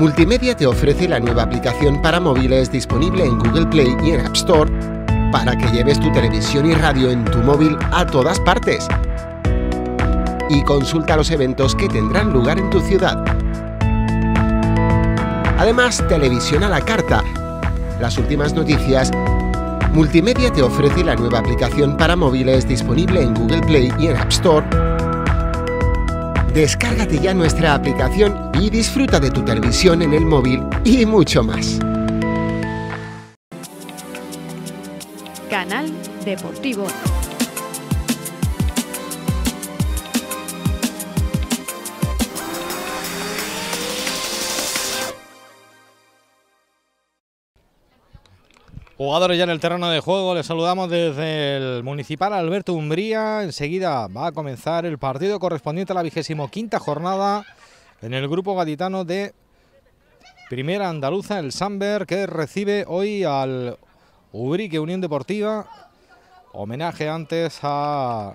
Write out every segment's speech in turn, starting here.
Multimedia te ofrece la nueva aplicación para móviles disponible en Google Play y en App Store para que lleves tu televisión y radio en tu móvil a todas partes. Y consulta los eventos que tendrán lugar en tu ciudad. Además, televisión a la carta, las últimas noticias. Multimedia te ofrece la nueva aplicación para móviles disponible en Google Play y en App Store Descárgate ya nuestra aplicación y disfruta de tu televisión en el móvil y mucho más. Canal Deportivo. Jugadores ya en el terreno de juego, les saludamos desde el Municipal Alberto Umbría. Enseguida va a comenzar el partido correspondiente a la vigésimo quinta jornada en el grupo gaditano de Primera Andaluza, el Samber, que recibe hoy al Ubrique Unión Deportiva. Homenaje antes a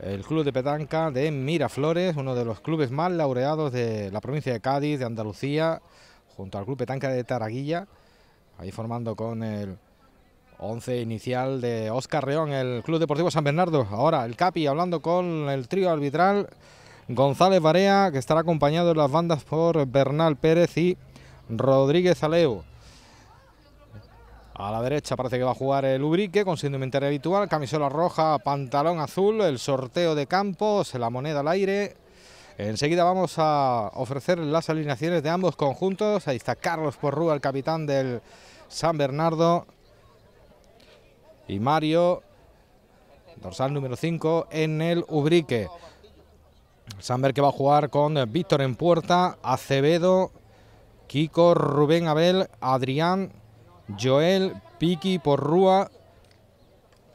el Club de Petanca de Miraflores, uno de los clubes más laureados de la provincia de Cádiz, de Andalucía, junto al Club Petanca de Taraguilla ahí formando con el 11 inicial de Oscar Reón, el Club Deportivo San Bernardo. Ahora el Capi hablando con el trío arbitral González Barea, que estará acompañado de las bandas por Bernal Pérez y Rodríguez Aleu. A la derecha parece que va a jugar el Ubrique con su indumentaria habitual, camisola roja, pantalón azul, el sorteo de campos, la moneda al aire. Enseguida vamos a ofrecer las alineaciones de ambos conjuntos. Ahí está Carlos Porrúa, el capitán del San Bernardo. Y Mario, dorsal número 5 en el Ubrique. Samber que va a jugar con Víctor en puerta, Acevedo, Kiko, Rubén Abel, Adrián, Joel, Piki, Porrúa,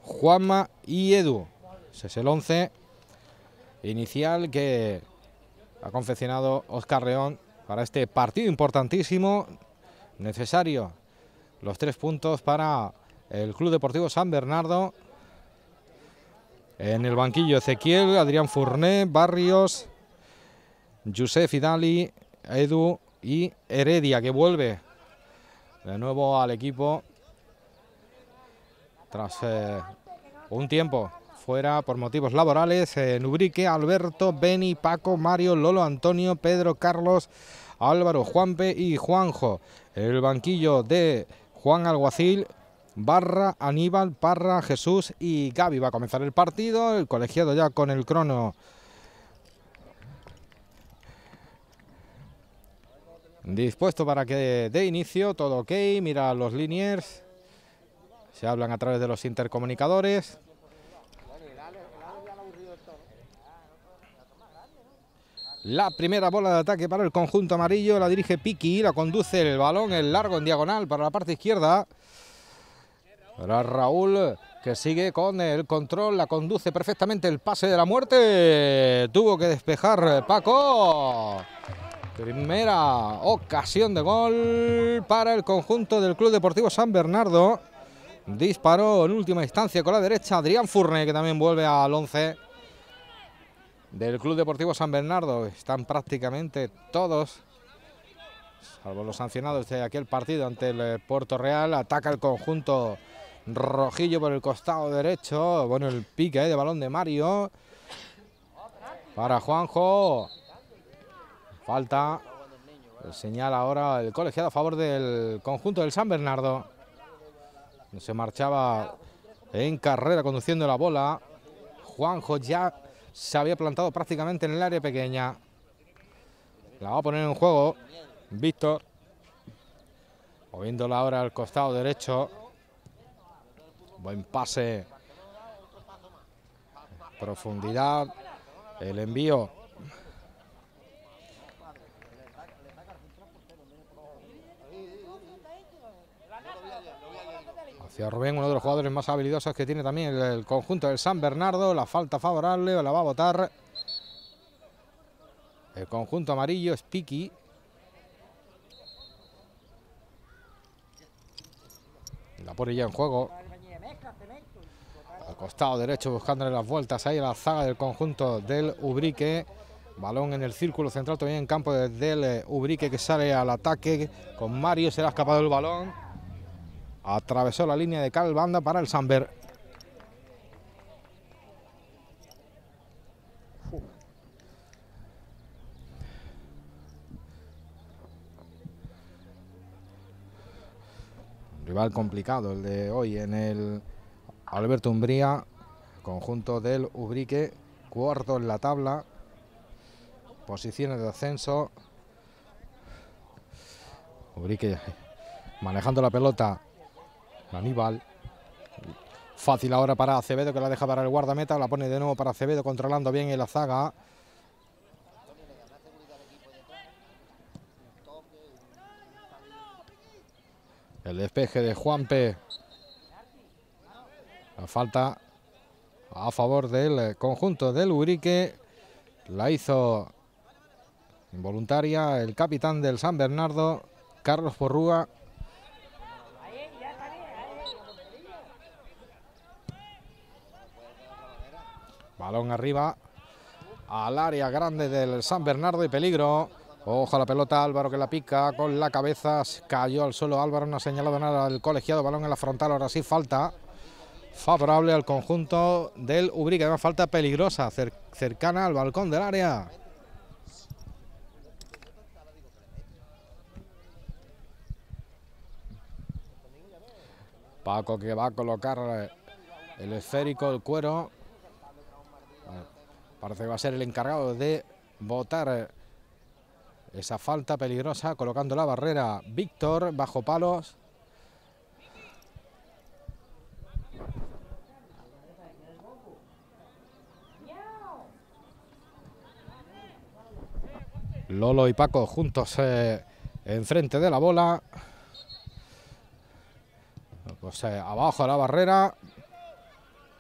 Juanma y Edu. Ese es el 11 inicial que ha confeccionado Oscar Reón para este partido importantísimo, necesario los tres puntos para el Club Deportivo San Bernardo. En el banquillo Ezequiel, Adrián Fourné, Barrios, José Fidali, Edu y Heredia que vuelve de nuevo al equipo tras eh, un tiempo fuera por motivos laborales. En Ubrique, Alberto, Beni, Paco, Mario, Lolo, Antonio, Pedro, Carlos, Álvaro, Juanpe y Juanjo. El banquillo de Juan Alguacil, Barra, Aníbal, Parra, Jesús y Gaby. Va a comenzar el partido, el colegiado ya con el crono. Dispuesto para que dé inicio, todo ok, mira los liniers, se hablan a través de los intercomunicadores. La primera bola de ataque para el conjunto amarillo la dirige Piki, la conduce el balón, el largo en diagonal para la parte izquierda. Para Raúl que sigue con el control, la conduce perfectamente el pase de la muerte. Tuvo que despejar Paco. Primera ocasión de gol para el conjunto del Club Deportivo San Bernardo. Disparó en última instancia con la derecha Adrián Furne que también vuelve al 11 del Club Deportivo San Bernardo. Están prácticamente todos, salvo los sancionados de aquel partido ante el eh, Puerto Real. Ataca el conjunto rojillo por el costado derecho. Bueno, el pique eh, de balón de Mario. Para Juanjo. Falta. Señala ahora el colegiado a favor del conjunto del San Bernardo. Se marchaba en carrera conduciendo la bola. Juanjo ya se había plantado prácticamente en el área pequeña. La va a poner en juego Víctor. Moviéndola ahora al costado derecho. Buen pase. Profundidad. El envío Hacia Rubén, uno de los jugadores más habilidosos que tiene también el, conjunto del San Bernardo. La falta favorable, la va a votar. El conjunto amarillo es Piki. La pone ya en juego. Al costado derecho buscándole las vueltas ahí a la zaga del conjunto del Ubrique. Balón en el círculo central también en campo del eh, Ubrique que sale al ataque con Mario. Se le ha escapado el balón. Atravesó la línea de Calbanda para el Samber. Rival complicado el de hoy en el Alberto Umbría, conjunto del Ubrique, cuarto en la tabla, posiciones de ascenso. Ubrique manejando la pelota, Aníbal. Fácil ahora para Acevedo que la deja para el guardameta, la pone de nuevo para Acevedo controlando bien en la zaga. El despeje de Juanpe. La falta a favor del conjunto del Urique. La hizo involuntaria el capitán del San Bernardo, Carlos Porrúa. Balón arriba al área grande del San Bernardo y peligro. Ojo a la pelota, Álvaro que la pica con la cabeza, cayó al suelo Álvaro, no ha señalado nada al colegiado, balón en la frontal, ahora sí falta favorable al conjunto del Ubrique, además falta peligrosa, cercana al balcón del área. Paco que va a colocar el esférico, el cuero. Parece que va a ser el encargado de botar esa falta peligrosa, colocando la barrera Víctor bajo palos. Lolo y Paco juntos eh, enfrente de la bola. Pues eh, abajo la barrera.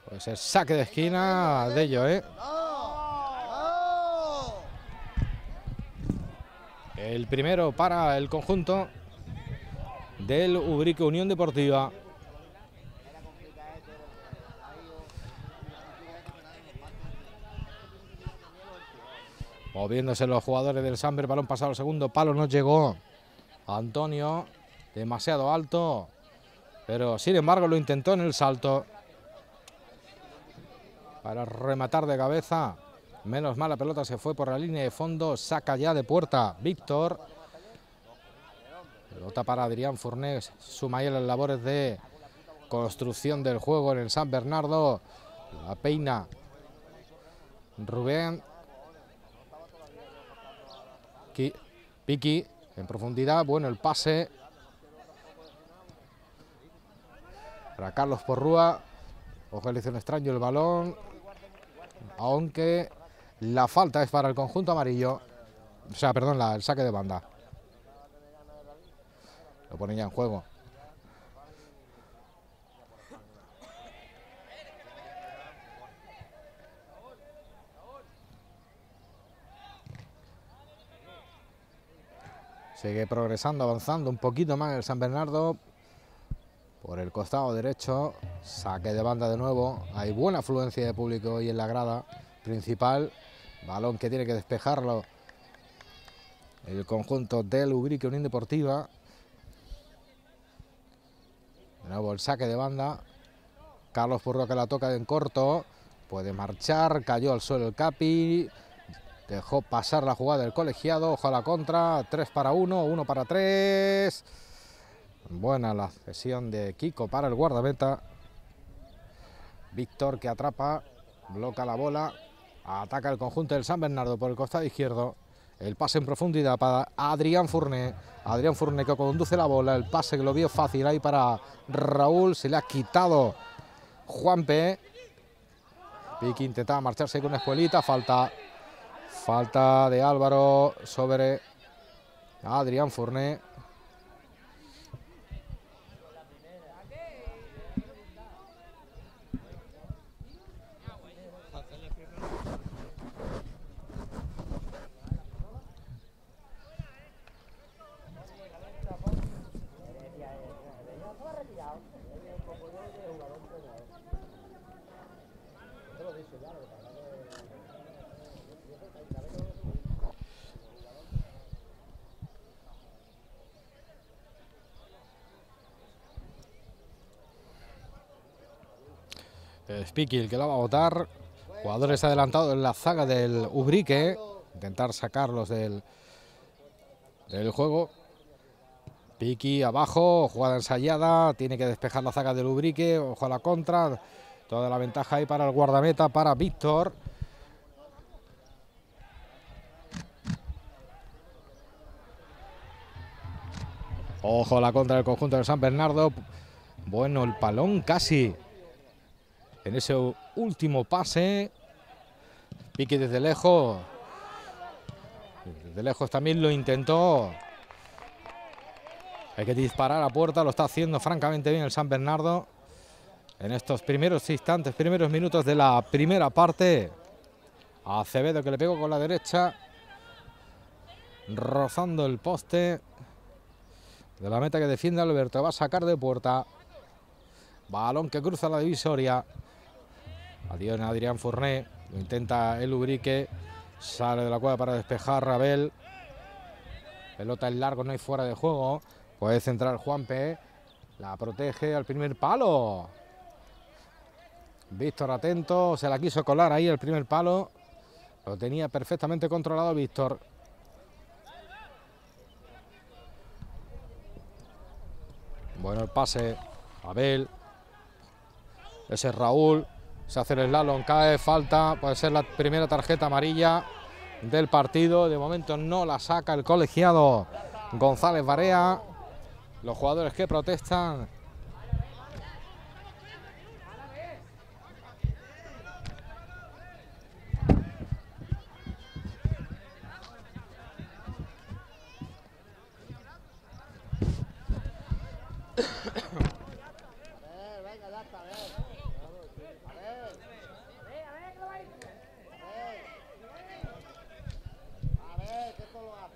Pues el saque de esquina de ello, ¿eh? El primero para el conjunto del Ubrique Unión Deportiva. Moviéndose los jugadores del Samber, balón pasado al segundo palo, no llegó Antonio, demasiado alto, pero sin embargo lo intentó en el salto para rematar de cabeza. Menos mal la pelota se fue por la línea de fondo, saca ya de puerta Víctor. Pelota para Adrián Furnés, suma ahí las labores de construcción del juego en el San Bernardo. La peina Rubén. Piki en profundidad, bueno el pase. Para Carlos Porrúa. Ojo, le hizo extraño el balón. Aunque la falta es para el conjunto amarillo. O sea, perdón, el saque de banda. Lo ponen ya en juego. Sigue progresando, avanzando un poquito más el San Bernardo. Por el costado derecho, saque de banda de nuevo. Hay buena afluencia de público hoy en la grada principal. Balón que tiene que despejarlo el conjunto del Ubrique Unión Deportiva. De nuevo el saque de banda. Carlos Purro que la toca en corto. Puede marchar. Cayó al suelo el Capi. Dejó pasar la jugada del colegiado. Ojo a la contra. 3 para 1. 1 para 3. Buena la cesión de Kiko para el guardameta. Víctor que atrapa. Bloca la bola. Ataca el conjunto del San Bernardo por el costado izquierdo. El pase en profundidad para Adrián Furné. Adrián Furné que conduce la bola. El pase que lo vio fácil ahí para Raúl. Se le ha quitado Juanpe. Piqui intentaba marcharse con una escuelita. Falta, falta de Álvaro sobre Adrián Furné. Spiky el que la va a votar. Jugadores adelantados en la zaga del Ubrique. Intentar sacarlos del, del juego. Piki abajo, jugada ensayada, tiene que despejar la zaga del Ubrique, ojo a la contra, toda la ventaja ahí para el guardameta, para Víctor. Ojo a la contra del conjunto de San Bernardo. Bueno, el palón casi en ese último pase. Piqui desde lejos. Desde lejos también lo intentó. Hay que disparar a puerta, lo está haciendo francamente bien el San Bernardo. En estos primeros instantes, primeros minutos de la primera parte. Acevedo que le pegó con la derecha. Rozando el poste de la meta que defiende Alberto. Va a sacar de puerta. Balón que cruza la divisoria. Adiós Adrián Fourné. Lo intenta el Ubrique. Sale de la cueva para despejar Rabel. Pelota en largo, no hay fuera de juego. Puede centrar Juanpe. La protege al primer palo. Víctor atento. Se la quiso colar ahí el primer palo. Lo tenía perfectamente controlado Víctor. Bueno, el pase. Abel. Ese es Raúl. Se hace el slalom, cae, falta. Puede ser la primera tarjeta amarilla del partido. De momento no la saca el colegiado González Barea. Los jugadores que protestan.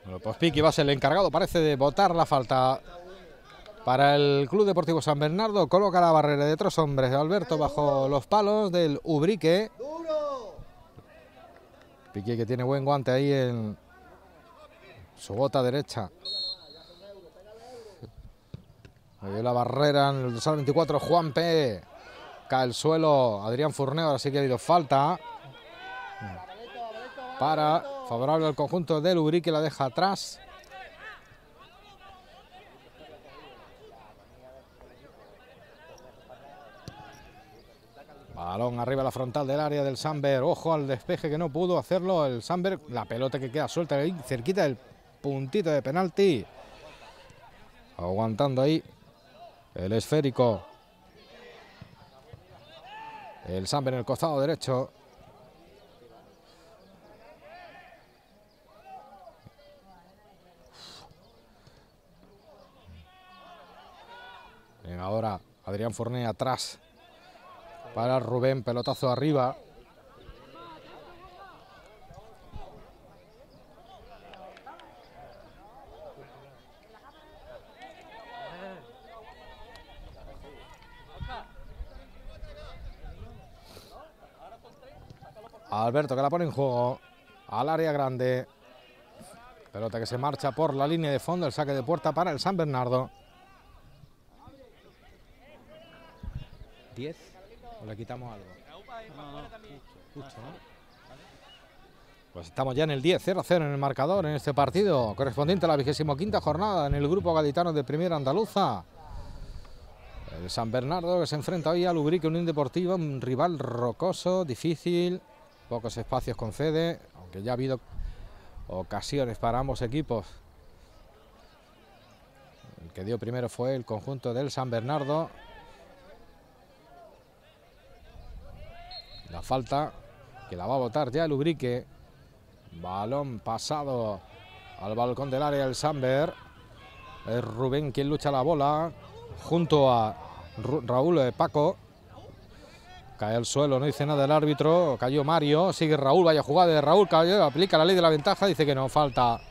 Bueno, pues Piqui va a ser el encargado, parece, de votar la falta para el Club Deportivo San Bernardo. Coloca la barrera de tres hombres Alberto bajo los palos del Ubrique. Piqui que tiene buen guante ahí en su bota derecha. Ahí la barrera en el 224 Juan P. Cae el suelo Adrián Furneo, ahora sí que ha habido falta. Para, favorable al conjunto del Ubrique, la deja atrás. Balón arriba a la frontal del área del Samber. Ojo al despeje que no pudo hacerlo el Samber. La pelota que queda suelta ahí, cerquita del puntito de penalti. Aguantando ahí el esférico. El Samber en el costado derecho. Ahora Adrián Forné atrás para Rubén, pelotazo arriba. Alberto que la pone en juego al área grande. Pelota que se marcha por la línea de fondo, el saque de puerta para el San Bernardo. 10 o le quitamos algo. Pues estamos ya en el 10, 0 0 en el marcador en este partido, correspondiente a la vigésimo quinta jornada en el grupo gaditano de Primera Andaluza. El San Bernardo que se enfrenta hoy al Ubrique Unión Deportiva, un rival rocoso, difícil, pocos espacios concede, aunque ya ha habido ocasiones para ambos equipos. El que dio primero fue el conjunto del San Bernardo. La falta que la va a botar ya el Ubrique. Balón pasado al balcón del área el Samber. Es Rubén quien lucha la bola junto a Raúl eh, Paco. Cae al suelo, no dice nada el árbitro. Cayó Mario, sigue Raúl, vaya jugada de Raúl, cayó, aplica la ley de la ventaja, dice que no, falta.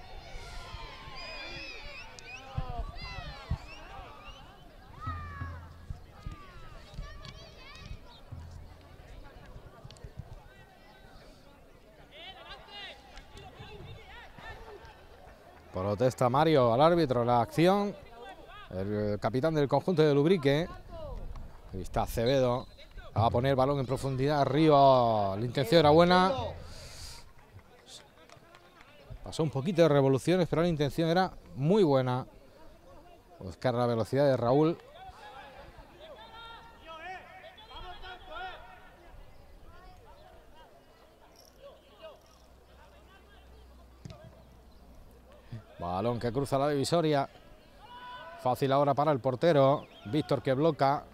Protesta Mario al árbitro la acción. El capitán del conjunto de Lubrique. Ahí está Acevedo Va a poner balón en profundidad arriba. La intención era buena. Pasó un poquito de revoluciones, pero la intención era muy buena. Buscar la velocidad de Raúl. Balón que cruza la divisoria. Fácil ahora para el portero. Víctor que bloca.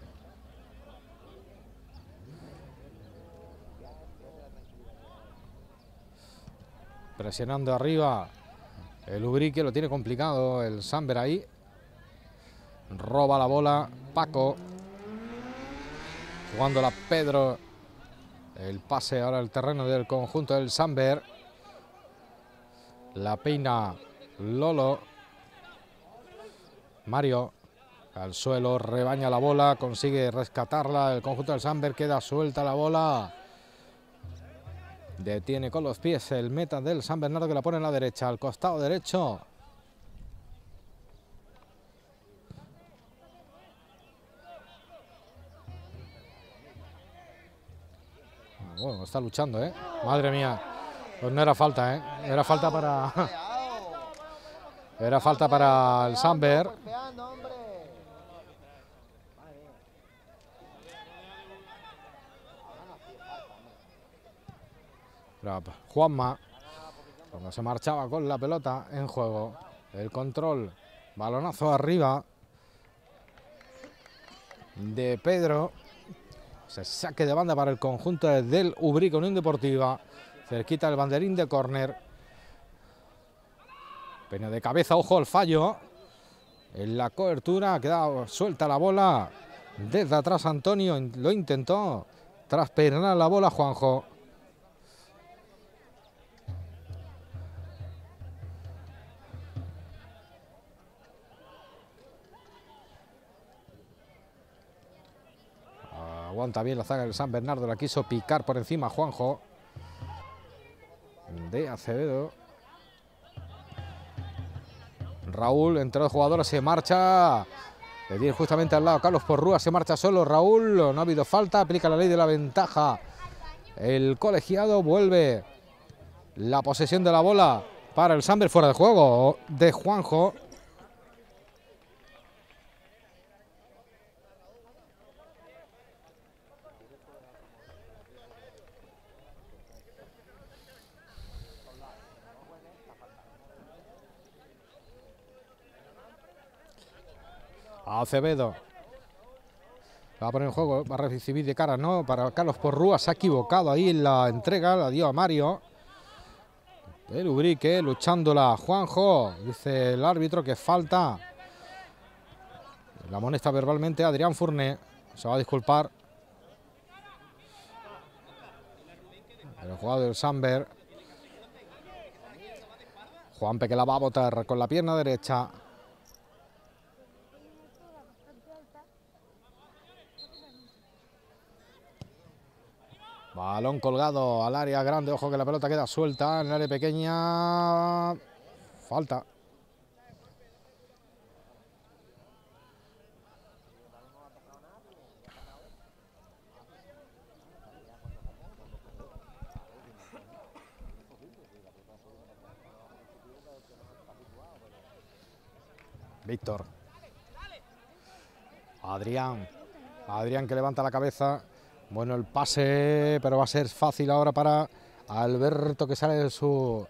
Presionando arriba. El Ubrique lo tiene complicado. El Samber ahí. Roba la bola. Paco. Jugándola Pedro. El pase ahora al terreno del conjunto del Samber. La peina Lolo. Mario al suelo, rebaña la bola, consigue rescatarla. El conjunto del Samber queda suelta la bola. Detiene con los pies el meta del San Bernardo que la pone en la derecha, al costado derecho. Bueno, está luchando, ¿eh? Madre mía. Pues no era falta, ¿eh? Era falta para... Era falta para el Samber. Juanma, cuando se marchaba con la pelota en juego, el control, balonazo arriba. De Pedro, se saque de banda para el conjunto del Ubrico Unión Deportiva, cerquita el banderín de córner, Pena de cabeza, ojo al fallo, en la cobertura, ha quedado suelta la bola, desde atrás Antonio lo intentó, tras la bola Juanjo. Aguanta bien la zaga del San Bernardo, la quiso picar por encima Juanjo. De Acevedo. Raúl, entre los jugadores, se marcha. Le justamente al lado Carlos Porrúa, se marcha solo. Raúl, no ha habido falta, aplica la ley de la ventaja. El colegiado vuelve la posesión de la bola para el Samber fuera de juego de Juanjo. Acevedo. Va a poner en juego, va a recibir de cara, no, para Carlos Porrúa, se ha equivocado ahí en la entrega, la dio a Mario. El Ubrique luchándola Juanjo, dice el árbitro que falta. La monesta verbalmente Adrián Furné, se va a disculpar. El jugador del Samber. Juanpe que la va a botar con la pierna derecha. Balón colgado al área grande. Ojo que la pelota queda suelta. En el área pequeña. Falta. Víctor. Adrián. Adrián que levanta la cabeza. Bueno, el pase, pero va a ser fácil ahora para Alberto que sale de su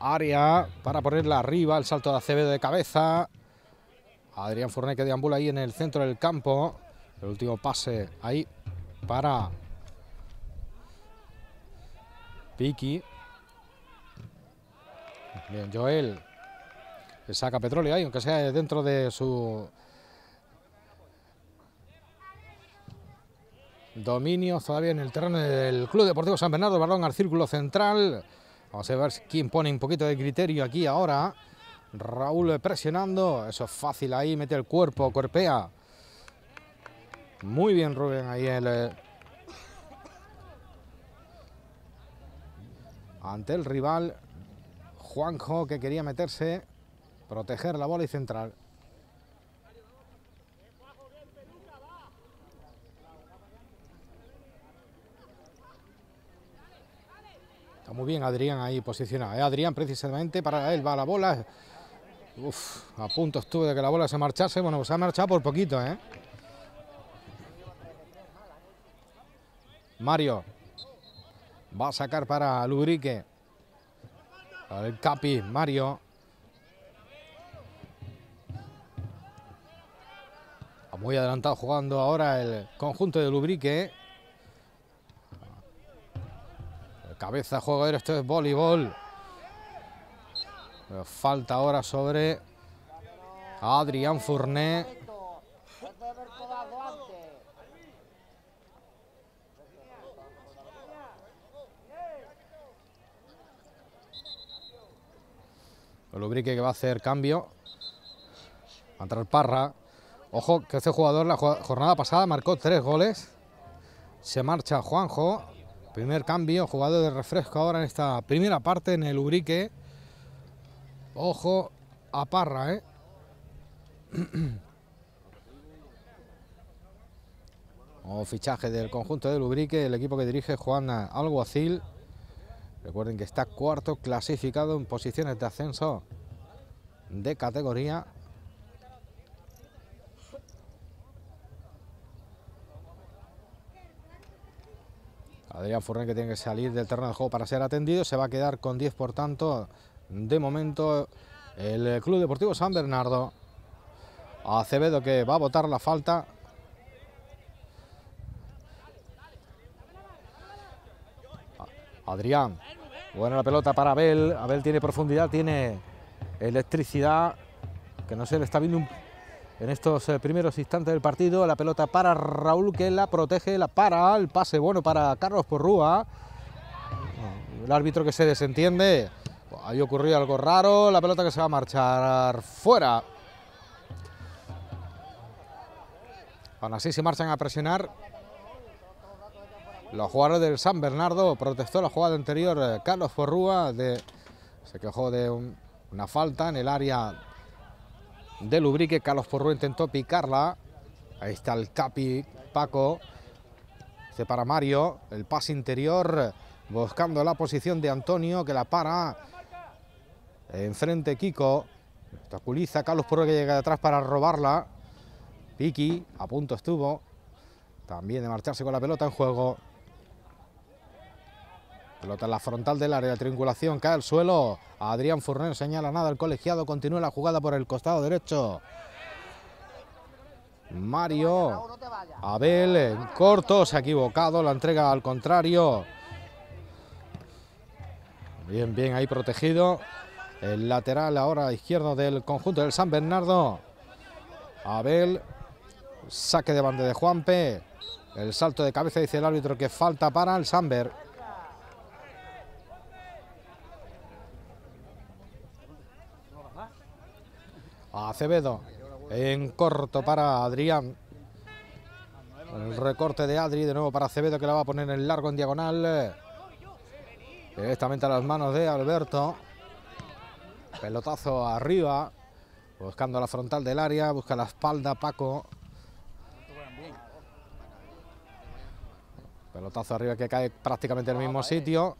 área para ponerla arriba. El salto de Acevedo de cabeza. Adrián Fournet que deambula ahí en el centro del campo. El último pase ahí para Piki. Bien, Joel. Que saca petróleo ahí, aunque sea dentro de su Dominio todavía en el terreno del Club Deportivo San Bernardo, balón al círculo central. Vamos a ver quién pone un poquito de criterio aquí ahora. Raúl presionando, eso es fácil ahí, mete el cuerpo, cuerpea. Muy bien Rubén ahí el... Eh, ante el rival Juanjo que quería meterse, proteger la bola y central. Está muy bien Adrián ahí posicionado. ¿eh? Adrián precisamente para él va la bola. Uf, a punto estuve de que la bola se marchase. Bueno, pues se ha marchado por poquito, ¿eh? Mario va a sacar para Lubrique. el Capi, Mario. Muy adelantado jugando ahora el conjunto de Lubrique. Cabeza, jugador, esto es voleibol. Falta ahora sobre Adrián Fournet. Lubrique que va a hacer cambio. Va a entrar Parra. Ojo que este jugador la jornada pasada marcó tres goles. Se marcha Juanjo. Primer cambio, jugador de refresco ahora en esta primera parte en el Ubrique. Ojo a Parra, ¿eh? O fichaje del conjunto del Ubrique, el equipo que dirige Juan Alguacil. Recuerden que está cuarto clasificado en posiciones de ascenso de categoría. Adrián Furren que tiene que salir del terreno de juego para ser atendido. Se va a quedar con 10 por tanto. De momento el Club Deportivo San Bernardo. Acevedo que va a votar la falta. Adrián. Buena la pelota para Abel. Abel tiene profundidad, tiene electricidad. Que no se le está viendo un en estos eh, primeros instantes del partido. La pelota para Raúl que la protege, la para, el pase bueno para Carlos Porrúa. El árbitro que se desentiende. Ahí ocurrió algo raro, la pelota que se va a marchar fuera. Aún así se marchan a presionar. Los jugadores del San Bernardo protestó la jugada anterior eh, Carlos Porrúa se quejó de una falta en el área de Lubrique. Carlos Porro intentó picarla. Ahí está el Capi Paco. Se para Mario. El pase interior buscando la posición de Antonio que la para. Enfrente Kiko. Obstaculiza Carlos Porro que llega de atrás para robarla. Piki a punto estuvo. También de marcharse con la pelota en juego. Pelota en la frontal del área de triangulación, cae al suelo. Adrián Furner señala nada, el colegiado continúa la jugada por el costado derecho. Mario, Abel en corto, se ha equivocado, la entrega al contrario. Bien, bien ahí protegido. El lateral ahora izquierdo del conjunto del San Bernardo. Abel, saque de bande de Juanpe. El salto de cabeza dice el árbitro que falta para el Samber. Acevedo en corto para Adrián. El recorte de Adri, de nuevo para Acevedo que la va a poner en largo en diagonal. Directamente a las manos de Alberto. Pelotazo arriba. Buscando la frontal del área. Busca la espalda Paco. Pelotazo arriba que cae prácticamente en el mismo sitio.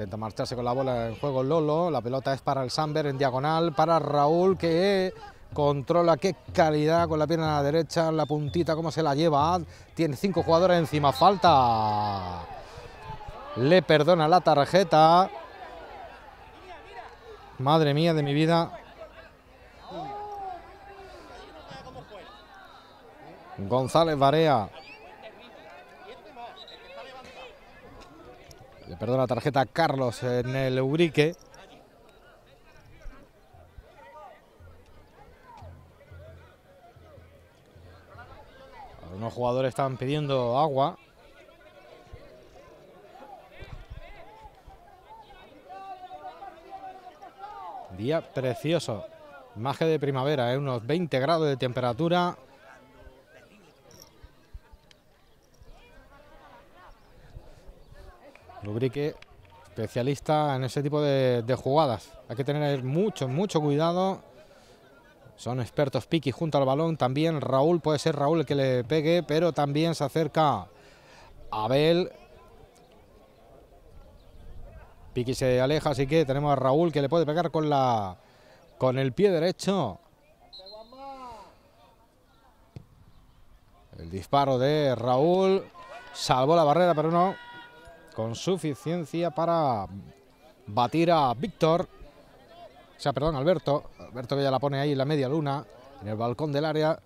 Intenta marcharse con la bola en juego Lolo. La pelota es para el Samber en diagonal. Para Raúl que controla qué calidad con la pierna derecha. La puntita cómo se la lleva. Tiene cinco jugadores encima. Falta. Le perdona la tarjeta. Madre mía de mi vida. González Varea Le perdona la tarjeta Carlos en el Urique. Algunos jugadores están pidiendo agua. Día precioso. Imagen de primavera, ¿eh? unos 20 grados de temperatura. Lubrique, especialista en ese tipo de, jugadas. Hay que tener mucho, mucho cuidado. Son expertos Piki junto al balón. También Raúl, puede ser Raúl el que le pegue, pero también se acerca Abel. Piqui se aleja, así que tenemos a Raúl que le puede pegar con la con el pie derecho. El disparo de Raúl salvó la barrera, pero no con suficiencia para batir a Víctor. O sea, perdón, Alberto. Alberto que ya la pone ahí en la media luna, en el balcón del área.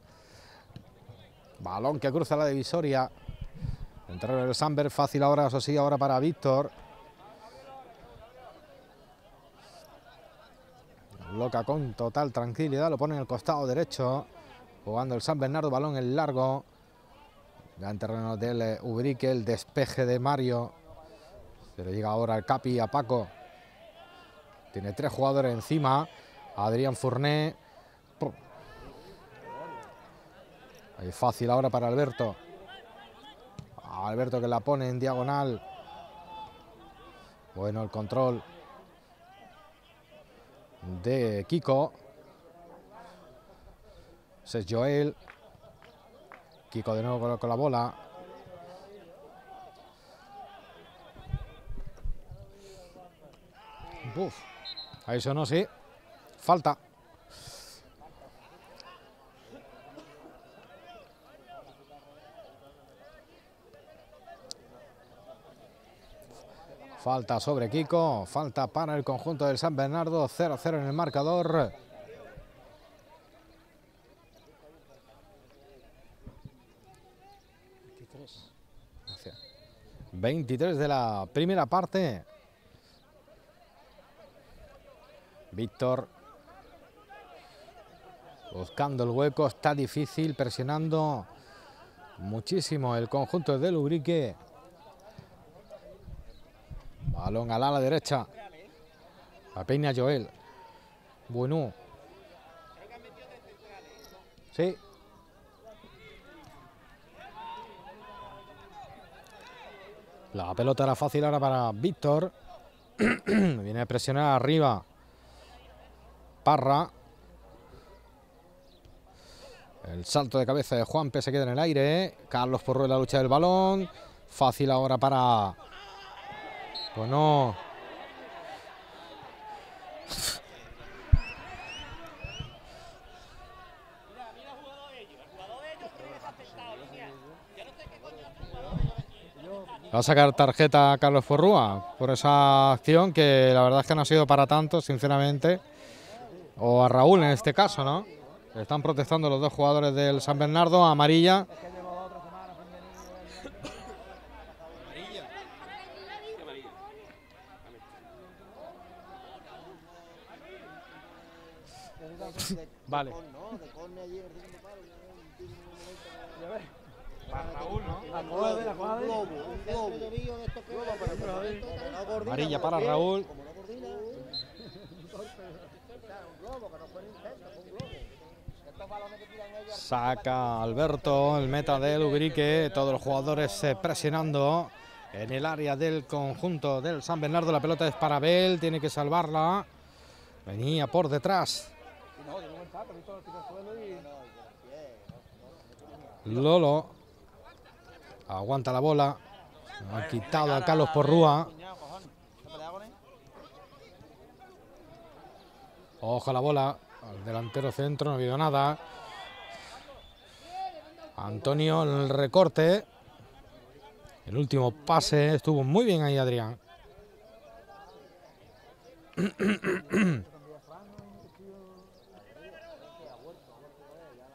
Balón que cruza la divisoria. El Samber, fácil ahora, eso sí, ahora para Víctor. Loca con total tranquilidad, lo pone en el costado derecho. Jugando el San Bernardo, balón en largo. Ya en terreno del Ubrique, el despeje de Mario. Se le llega ahora el Capi a Paco. Tiene tres jugadores encima. Adrián Fourné. Ahí fácil ahora para Alberto. Alberto que la pone en diagonal. Bueno, el control de Kiko. Ese es Joel. Kiko de nuevo con la bola. Uf. Ahí sonó, sí. Falta. Falta sobre Kiko, falta para el conjunto del San Bernardo, 0-0 en el marcador. 23 de la primera parte. Víctor buscando el hueco, está difícil, presionando muchísimo el conjunto del Ubrique. Balón al ala derecha. La peina Joel. Bueno. Sí. La pelota era fácil ahora para Víctor. Viene a presionar arriba. Parra. El salto de cabeza de Juanpe se queda en el aire. Carlos Porro en la lucha del balón. Fácil ahora para bueno. Va a sacar tarjeta a Carlos Forrúa por esa acción que la verdad es que no ha sido para tanto, sinceramente. O a Raúl en este caso, ¿no? Están protestando los dos jugadores del San Bernardo, amarilla. Vale. Amarilla para Raúl. Saca Alberto, el meta del Ubrique, todos los jugadores presionando en el área del conjunto del San Bernardo. La pelota es para Bel, tiene que salvarla. Venía por detrás Lolo aguanta la bola. Ha quitado a Carlos Porrúa. Ojo la bola. Al delantero centro no ha habido nada. Antonio el recorte. El último pase estuvo muy bien ahí Adrián.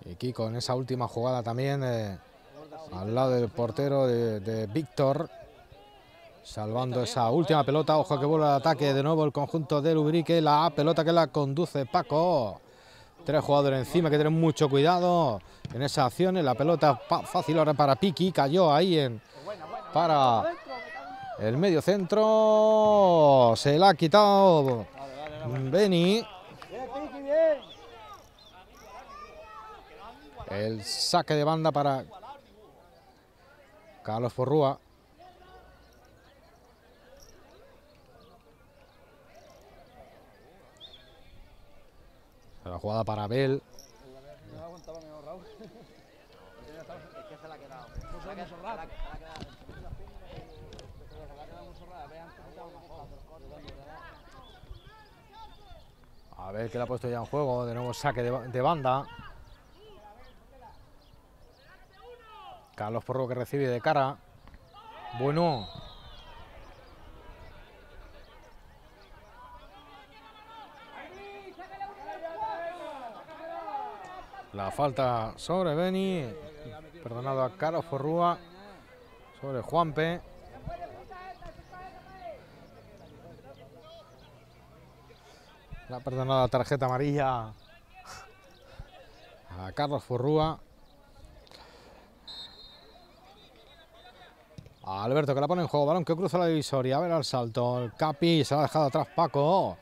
Y Kiko en esa última jugada también, eh, al lado del portero de, Víctor, salvando esa última pelota. Ojo que vuelve al ataque de nuevo el conjunto del Ubrique. La pelota que la conduce Paco. Tres jugadores encima que tienen mucho cuidado en esa acción. La pelota fácil ahora para Piki. Cayó ahí en para el medio centro. Se la ha quitado Beni. El saque de banda para Carlos Forrúa. La jugada para Abel. A ver qué le ha puesto ya en juego. De nuevo saque de, banda. Carlos Porro que recibe de cara. Bueno. La falta sobre Beni. Perdonado a Carlos Forrúa. Sobre Juanpe. La perdonada tarjeta amarilla a Carlos Forrúa. A Alberto que la pone en juego, balón que cruza la divisoria, a ver al salto, el Capi se ha dejado atrás Paco,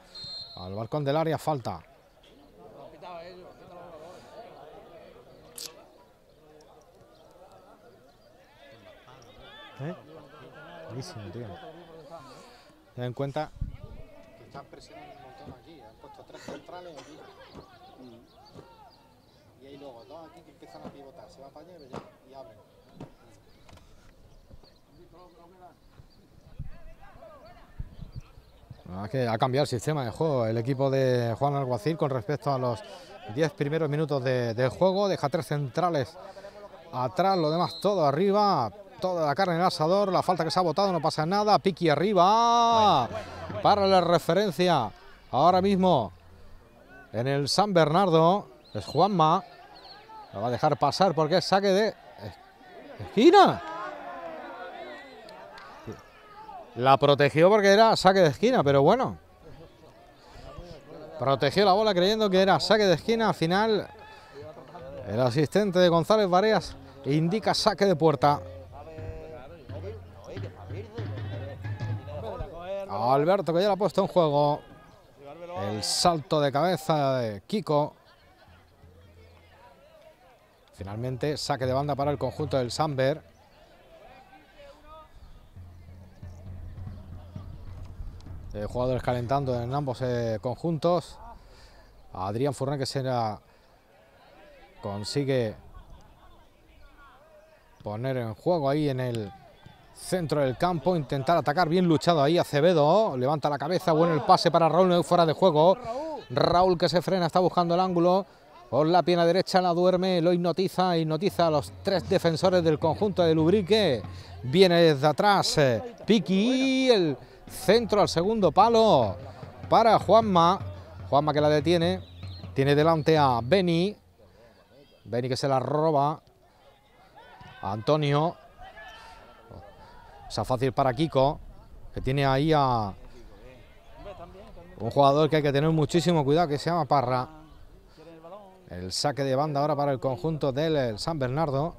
al balcón del área falta. ¿Eh? Buenísimo, tío. Ten en cuenta que están presionando un montón aquí. Han puesto tres centrales aquí. Y hay luego dos aquí que empiezan a pivotar. Se va para allá y abren. que ha cambiado el sistema de juego el equipo de Juan Alguacil con respecto a los 10 primeros minutos de, de, juego. Deja tres centrales atrás, lo demás todo arriba toda la carne en el asador, la falta que se ha botado, no pasa nada, Piqui arriba, para la referencia, ahora mismo en el San Bernardo, es Juanma, lo va a dejar pasar porque es saque de esquina. La protegió porque era saque de esquina, pero bueno. Protegió la bola creyendo que era saque de esquina. Al final, el asistente de González Vareas indica saque de puerta. Alberto que ya lo ha puesto en juego. El salto de cabeza de Kiko. Finalmente saque de banda para el conjunto del Samber. Eh, jugadores calentando en ambos eh, conjuntos. Adrián Furné que será consigue poner en juego ahí en el Centro del campo, intentar atacar, bien luchado ahí Acevedo, levanta la cabeza, bueno el pase para Raúl, fuera de juego. Raúl que se frena, está buscando el ángulo, con la pierna derecha la duerme, lo hipnotiza, hipnotiza a los tres defensores del conjunto de Lubrique. Viene desde atrás eh, Piqui, el centro al segundo palo para Juanma. Juanma que la detiene, tiene delante a Beni. Beni que se la roba. Antonio, o sea, fácil para Kiko, que tiene ahí a un jugador que hay que tener muchísimo cuidado, que se llama Parra. El saque de banda ahora para el conjunto del San Bernardo.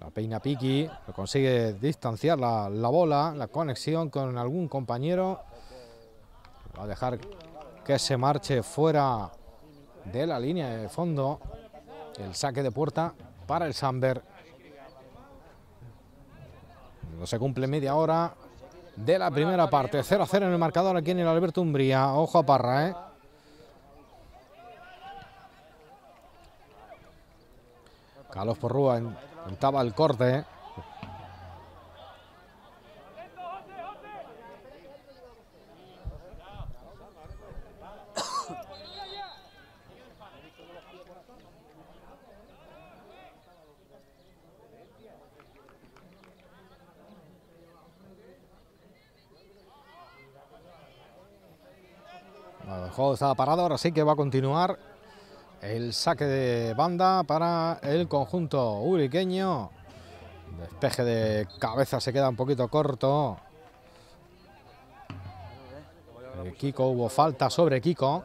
La peina Piki, consigue distanciar la, la, bola, la conexión con algún compañero. Va a dejar que se marche fuera de la línea de fondo. El saque de puerta para el Samber. No se cumple media hora de la primera parte. 0 a 0 en el marcador aquí en el Alberto Umbría. Ojo a Parra, ¿eh? Carlos Porrúa intentaba el corte. El juego estaba parado, ahora sí que va a continuar el saque de banda para el conjunto uriqueño. Despeje de cabeza se queda un poquito corto. Eh, Kiko, hubo falta sobre Kiko.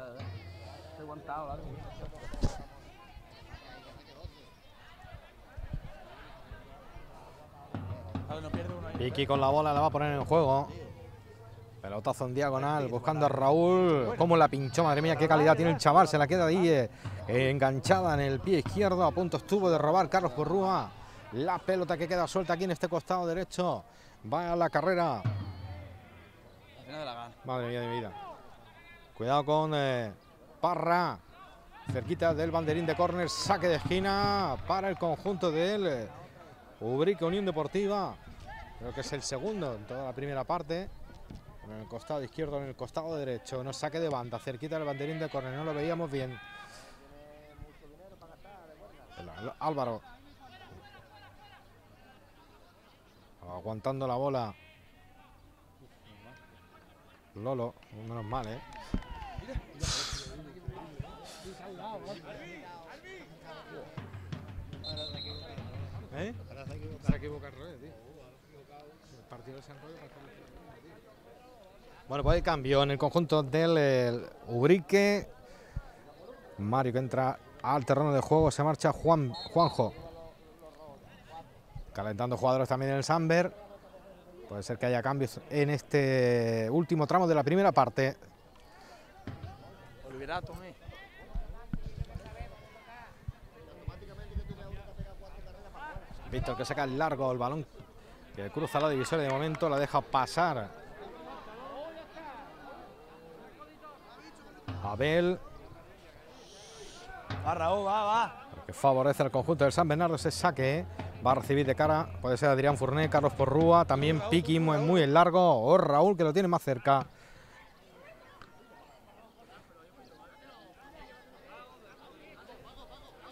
Kiki con la bola la va a poner en juego. Pelotazo en diagonal, buscando a Raúl. Cómo la pinchó, madre mía, qué calidad tiene el chaval. Se la queda ahí eh, enganchada en el pie izquierdo. A punto estuvo de robar Carlos Porrúa. La pelota que queda suelta aquí en este costado derecho. Va a la carrera. Madre mía de vida. Cuidado con eh, Parra. Cerquita del banderín de córner. Saque de esquina para el conjunto del Ubrique Unión Deportiva. Creo que es el segundo en toda la primera parte. En el costado izquierdo, en el costado derecho. Nos saque de banda, cerquita del banderín de córner. No lo veíamos bien. Álvaro. Aguantando la bola. Lolo, menos mal, ¿eh? ¿Eh? Se ha equivocado tío. El partido de San Roque Bueno, pues hay cambio en el conjunto del Ubrique. Mario que entra al terreno de juego, se marcha Juan, Juanjo. Calentando jugadores también en el Samber. Puede ser que haya cambios en este último tramo de la primera parte. Víctor que saca el largo el balón que cruza la divisoria de momento, la deja pasar. Abel. Va Raúl, va, va. Que favorece al conjunto del San Bernardo ese saque. ¿eh? Va a recibir de cara, puede ser Adrián Fourné, Carlos Porrúa, también Piqui muy, muy en largo. O Raúl que lo tiene más cerca.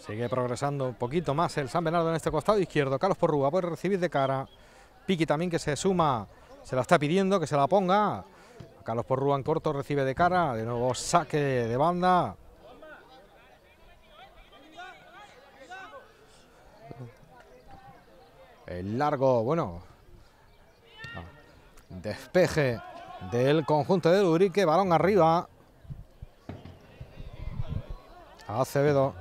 Sigue progresando un poquito más el San Bernardo en este costado izquierdo. Carlos Porrúa puede recibir de cara. Piqui también que se suma, se la está pidiendo que se la ponga. Carlos Porrúa en corto recibe de cara. De nuevo saque de banda. El largo, bueno. Despeje del conjunto de Urique. Balón arriba. Acevedo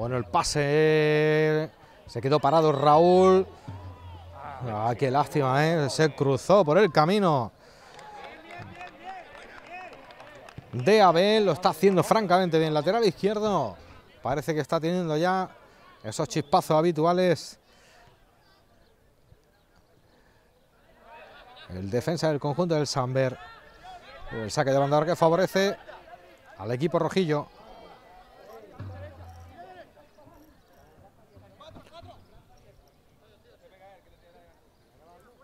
bueno, el pase. Se quedó parado Raúl. Ah, qué lástima, ¿eh? Se cruzó por el camino de Abel. Lo está haciendo francamente bien. Lateral izquierdo. Parece que está teniendo ya esos chispazos habituales. El defensa del conjunto del Samber. El saque de banda que favorece al equipo rojillo.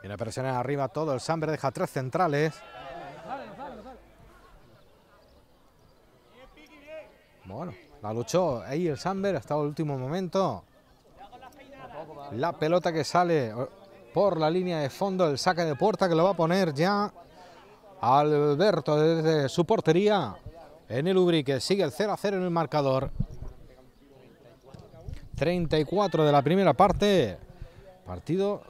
Viene a presionar arriba todo. El Samber deja tres centrales. Bueno, la luchó ahí el Samber hasta el último momento. La pelota que sale por la línea de fondo, el saque de puerta que lo va a poner ya Alberto desde su portería en el Ubrique. Sigue el 0 a 0 en el marcador. 34 de la primera parte. Partido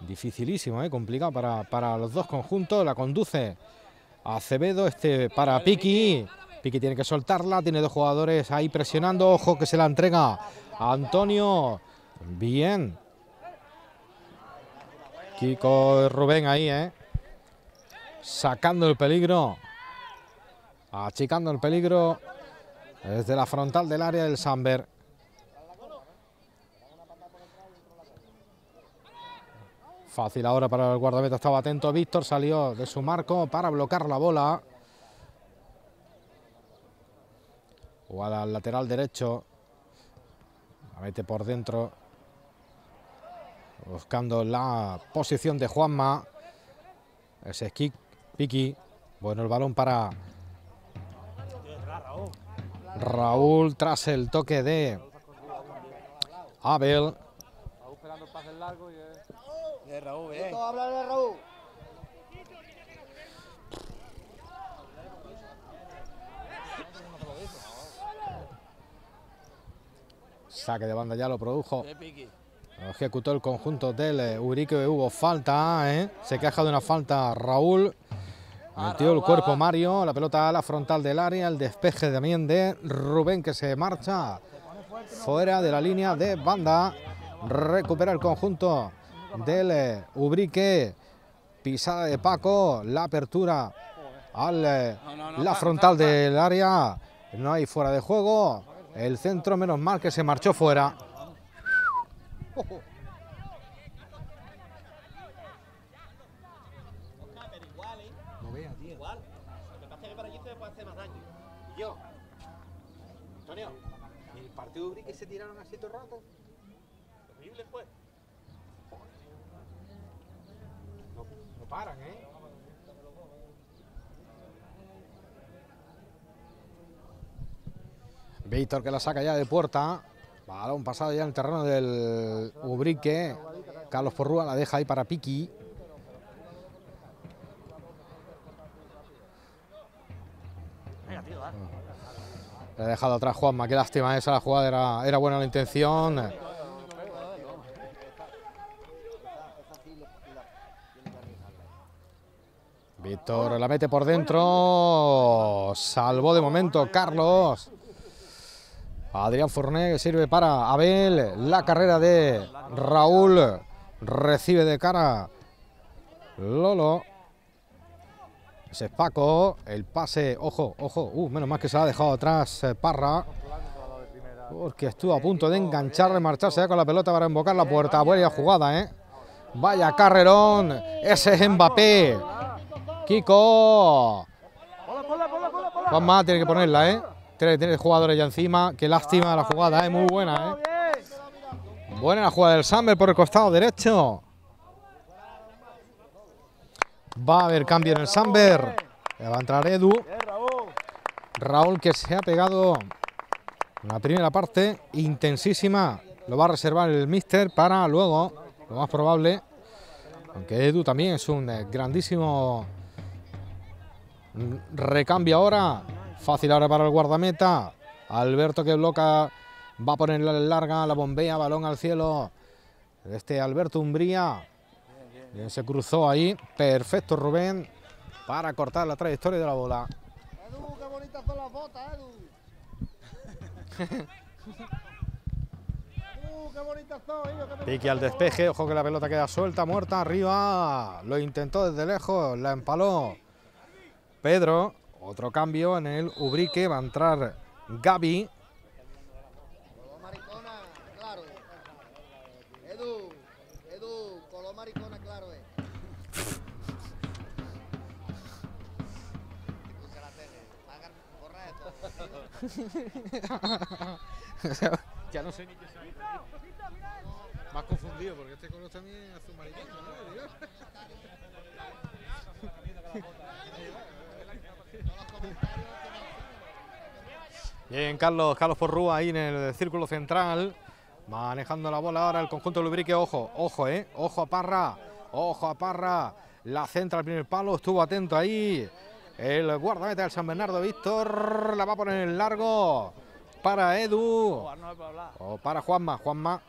Dificilísimo, ¿eh? complicado para, para los dos conjuntos. La conduce Acevedo, este para Piqui. Piqui tiene que soltarla, tiene dos jugadores ahí presionando. Ojo que se la entrega Antonio. Bien. Kiko Rubén ahí, ¿eh? Sacando el peligro. Achicando el peligro desde la frontal del área del Samber. Fácil ahora para el guardameta, estaba atento Víctor, salió de su marco para bloquear la bola. Jugada al lateral derecho. La mete por dentro. Buscando la posición de Juanma. Ese kick, Piki. Bueno, el balón para Raúl tras el toque de Abel. De Raúl, eh. habla de Raúl. Saque de banda ya lo produjo. ejecutó el conjunto del eh, Urique. Hubo falta, ¿eh? Se queja de una falta Raúl. Metió el cuerpo Mario. La pelota a la frontal del área. El despeje también de Rubén que se marcha fuera de la línea de banda. Recupera el conjunto del eh, Ubrique. Pisada de Paco, la apertura al eh, la frontal del área. No hay fuera de juego. El centro, menos mal que se marchó fuera. Antonio, ¿el partido Ubrique se tiraron así todo el rato? No, paran, ¿eh? Víctor que la saca ya de puerta. Balón pasado ya en el terreno del Ubrique. Carlos Porrúa la deja ahí para Piqui. Le ha dejado atrás Juanma, qué lástima esa la jugada, era, era buena la intención. Víctor la mete por dentro, salvó de momento Carlos. Adrián Fourné que sirve para Abel, la carrera de Raúl, recibe de cara Lolo. Ese es Paco, el pase, ojo, ojo, uh, menos mal que se ha dejado atrás eh, Parra. Porque estuvo a punto de engancharle, marcharse ya con la pelota para invocar la puerta. Buena jugada, ¿eh? Vaya carrerón, ese es Mbappé. Kiko. Juanma tiene que ponerla, ¿eh? Tiene, tiene jugadores ya encima. Qué lástima la jugada, ¿eh? Muy buena, ¿eh? Buena la jugada del Samber por el costado derecho. Va a haber cambio en el Samber. Va a entrar Edu. Raúl que se ha pegado la primera parte intensísima. Lo va a reservar el Mister para luego, lo más probable. Aunque Edu también es un grandísimo recambio ahora. Fácil ahora para el guardameta. Alberto que bloca. Va a poner la larga, la bombea, balón al cielo. Este Alberto Umbría. Bien, se cruzó ahí. Perfecto Rubén. Para cortar la trayectoria de la bola. Edu, qué bonitas son las botas, Edu. Pique al despeje, ojo que la pelota queda suelta, muerta, arriba. Lo intentó desde lejos, la empaló Pedro. Otro cambio en el Ubrique, va a entrar Gaby. Color maricona, claro. Edu, Edu, color maricona, claro. Eh. Ya no sé ni qué soy. Más confundido, porque este color también azul maricón, Bien, Carlos, Carlos Porrúa ahí en el círculo central, manejando la bola ahora el conjunto Lubrique, ojo, ojo, eh, ojo a Parra, ojo a Parra, la centra al primer palo, estuvo atento ahí, el guardameta del San Bernardo, Víctor, la va a poner en largo para Edu, o para Juanma, Juanma,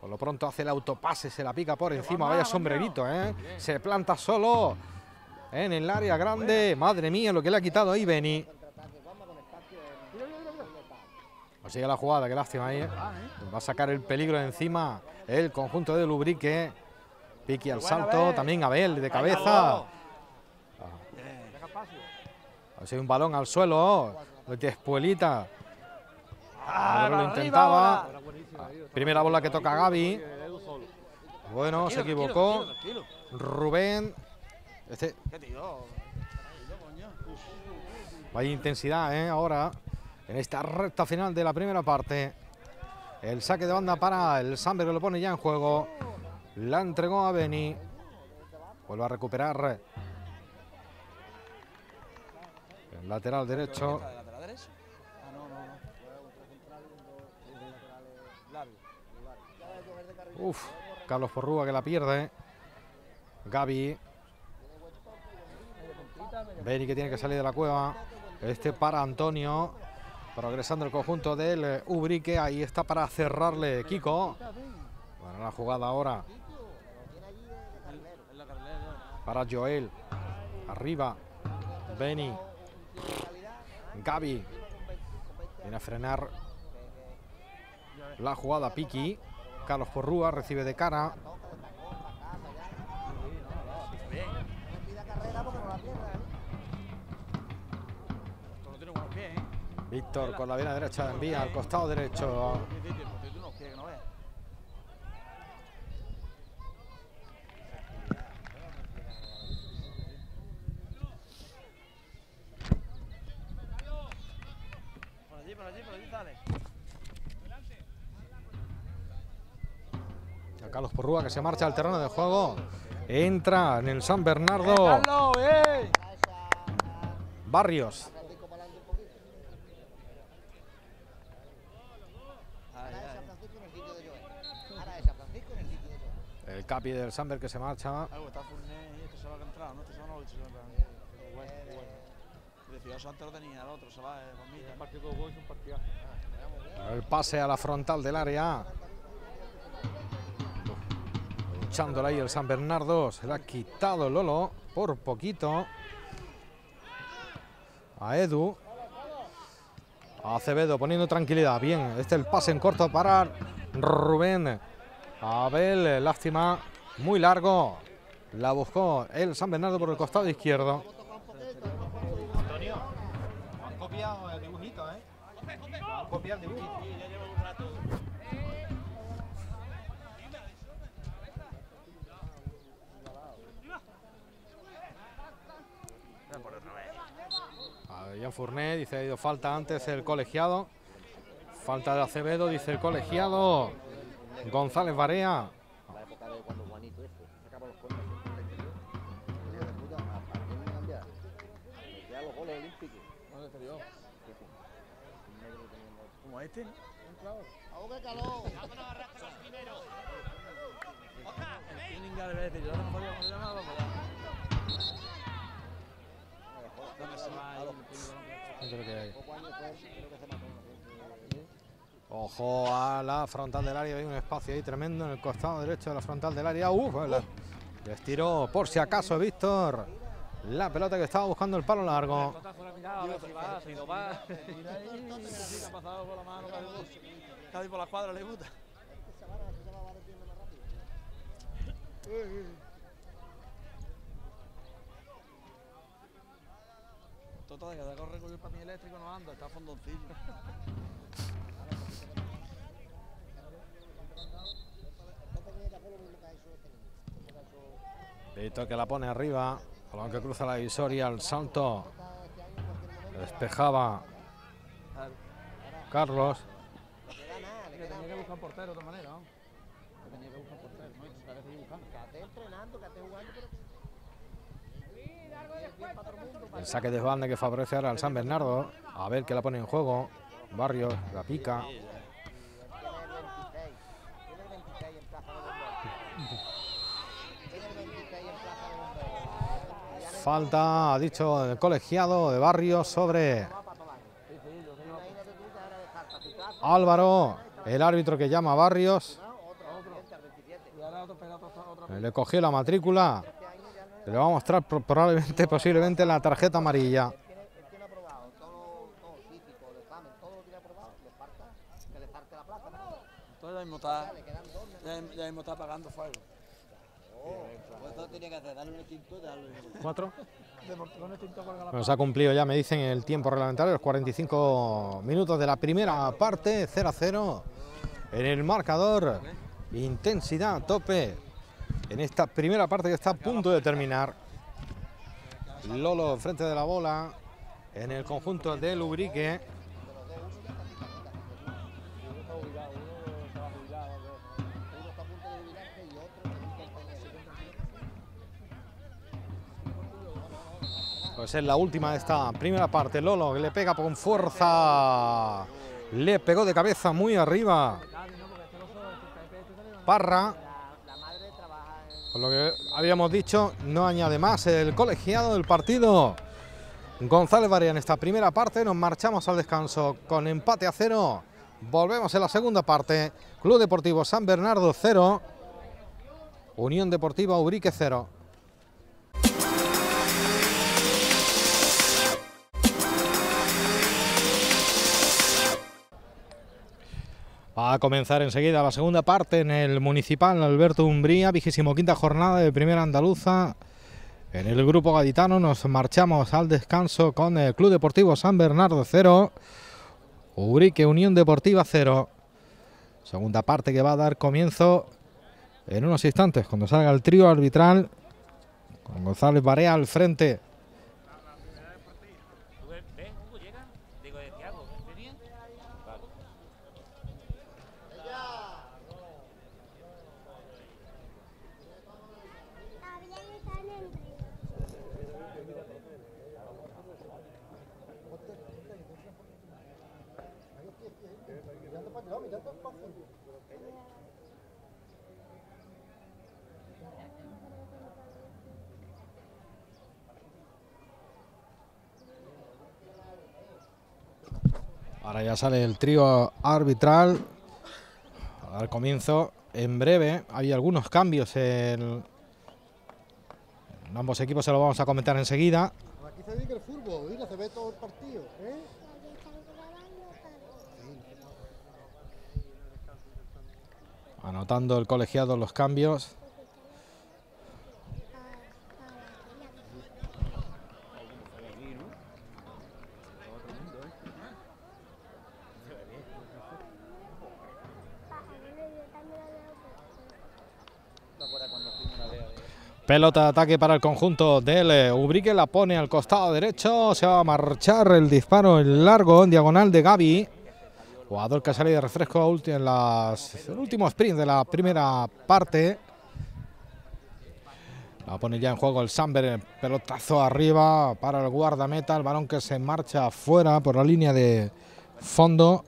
por lo pronto hace el autopase, se la pica por encima, vaya sombrerito, eh, se planta solo en el área grande, madre mía, lo que le ha quitado ahí Beni. Consigue la jugada, qué lástima ahí. ¿eh? Va a sacar el peligro de encima el conjunto de Lubrique. Piqui al salto, también Abel de cabeza. Ah. Ha sido un balón al suelo de Espuelita. lo intentaba. Ah, Primera bola que toca Gaby. Bueno, se equivocó. Rubén. Este. Vaya intensidad, ¿eh? Ahora en esta recta final de la primera parte. El saque de banda para el Samber que lo pone ya en juego. La entregó a Beni. Vuelve a recuperar el lateral derecho. Uf, Carlos Porrúa que la pierde. Gaby. Beni que tiene que salir de la cueva. Este para Antonio. Progresando el conjunto del eh, Ubrique. Ahí está para cerrarle Kiko. Bueno, la jugada ahora. Para Joel. Arriba. Beni. Gaby. Viene a frenar la jugada Piki. Carlos Porrúa recibe de cara. Víctor con la vena derecha envía al costado derecho. Carlos Porrúa que se marcha al terreno de juego. Entra en el San Bernardo. Eh. Barrios. Ahora es San Francisco en el sitio de Joel. Ahora es San Francisco en el sitio de Joel. El capi del Samber que se marcha. Algo está Fournet y este se va a entrar, ¿no? Este se va a no, este se va a entrar. Bueno, bueno. Precioso antes lo tenía, el otro se va, eh, bombita. Un partido de un partido. El pase a la frontal del área. Luchándole ahí el San Bernardo. Se le ha quitado Lolo por poquito. A Edu. A Acevedo poniendo tranquilidad. Bien, este es el pase en corto para Rubén. Abel, lástima. Muy largo. La buscó el San Bernardo por el costado izquierdo. Antonio, han copiado el dibujito, ¿eh? Han copiado el dibujito. Adrián Fournet dice ha ido falta antes el colegiado. Falta de Acevedo, dice el colegiado. González Barea. La época de cuando Juanito este sacaba los cuentos en el exterior. Hijo de puta, ¿a, a quién me cambiar? Ya los goles olímpicos. ¿Dónde te dio? Sí, sí. Un negro que teníamos. Como este, ¿no? Ojo a la frontal del área, hay un espacio ahí tremendo en el costado derecho de la frontal del área. Uf, la- les tiró por si acaso Víctor la pelota que estaba buscando el palo largo. por la cuadra le gusta. Total, que de correr con el patín eléctrico no anda, está fondoncillo. Víctor que la pone arriba, balón que cruza la divisoria, el salto. Despejaba Carlos. El saque de banda que favorece ahora al San Bernardo. A ver que la pone en juego. Barrios, la pica. tiene el 26. Tiene el 26 en plaza de bomberos. Tiene el 26 en plaza de bomberos. Ya no Falta, ha dicho el colegiado de Barrios sobre. Álvaro, el árbitro que llama a Barrios. ¿no? Otro, siguiente al 27. Y ahora otro pedazo, otra Le cogió la matrícula. Le va a mostrar pro- probablemente, posiblemente, la tarjeta amarilla. ya ya, mismo está apagando fuego. ¿Cuatro? De Bueno, se ha cumplido ya, me dicen, el tiempo reglamentario, los 45 minutos de la primera parte, 0 a 0 en el marcador. Intensidad tope en esta primera parte que está a punto de terminar. Lolo frente de la bola en el conjunto del Ubrique. Pues es la última de esta primera parte. Lolo que le pega con fuerza. Le pegó de cabeza muy arriba. Parra. Con lo que habíamos dicho, no añade más el colegiado del partido. González Varía en esta primera parte. Nos marchamos al descanso con empate a cero. Volvemos en la segunda parte. Club Deportivo San Bernardo 0. Unión Deportiva Ubrique 0. Va a comenzar enseguida la segunda parte en el municipal Alberto Umbría, vigésimo quinta jornada de primera andaluza. En el grupo gaditano nos marchamos al descanso con el Club Deportivo San Bernardo 0, Ubrique Unión Deportiva 0. Segunda parte que va a dar comienzo en unos instantes cuando salga el trío arbitral con González Barea al frente. ¿Ves? Hugo llega. Digo, de Tiago. ¿Ves bien? Vale. Ahora ya sale el trío arbitral. Al comienzo, en breve, hay algunos cambios en, en ambos equipos, se lo vamos a comentar enseguida. Aquí se dedica el fútbol, mira, se ve todo el partido, ¿eh? Anotando el colegiado los cambios. Pelota de ataque para el conjunto del Ubrique, la pone al costado derecho, se va a marchar el disparo en largo, en diagonal de Gaby. Jugador que sale de refresco en las, el último sprint de la primera parte. La pone ya en juego el Samber, pelotazo arriba para el guardameta, el balón que se marcha fuera por la línea de fondo.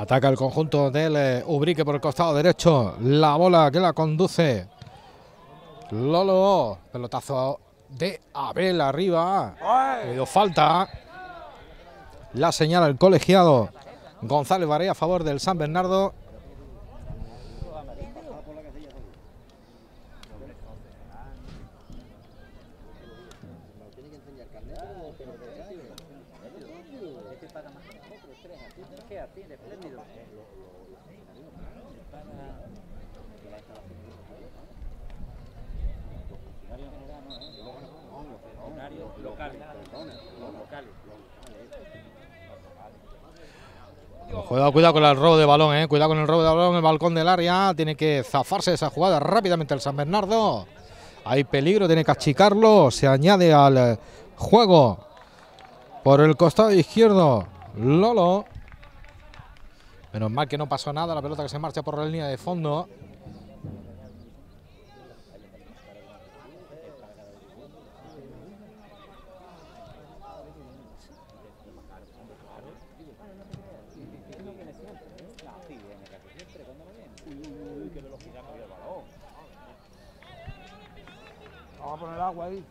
Ataca el conjunto del eh, Ubrique por el costado derecho. La bola que la conduce. Lolo. Pelotazo de Abel arriba. Habido falta. La señala el colegiado. González Varela a favor del San Bernardo. Cuidado, con el robo de balón, eh. Cuidado con el robo de balón en el balcón del área. Tiene que zafarse de esa jugada rápidamente el San Bernardo. Hay peligro, tiene que achicarlo. Se añade al eh, juego por el costado izquierdo. Lolo. Menos mal que no pasó nada. La pelota que se marcha por la línea de fondo. A poner agua ahí.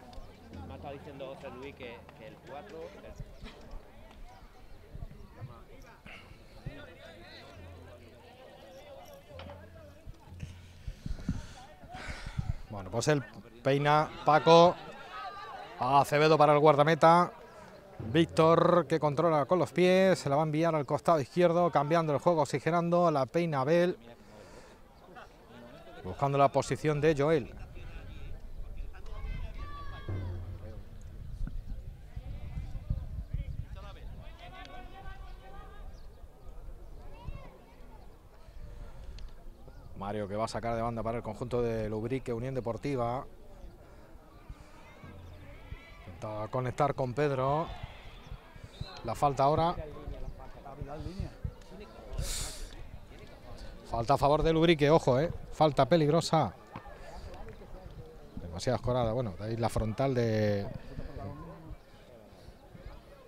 Me ha estado diciendo José Luis que, que el 4. Bueno, pues el peina Paco. Acevedo para el guardameta. Víctor que controla con los pies. Se la va a enviar al costado izquierdo. Cambiando el juego, oxigenando. La peina Abel. Buscando la posición de Joel. Mario que va a sacar de banda para el conjunto de Lubrique Unión Deportiva. Intenta conectar con Pedro. La falta ahora. Falta a favor de Lubrique, ojo, eh. Falta peligrosa. Demasiada escorada. Bueno, ahí la frontal de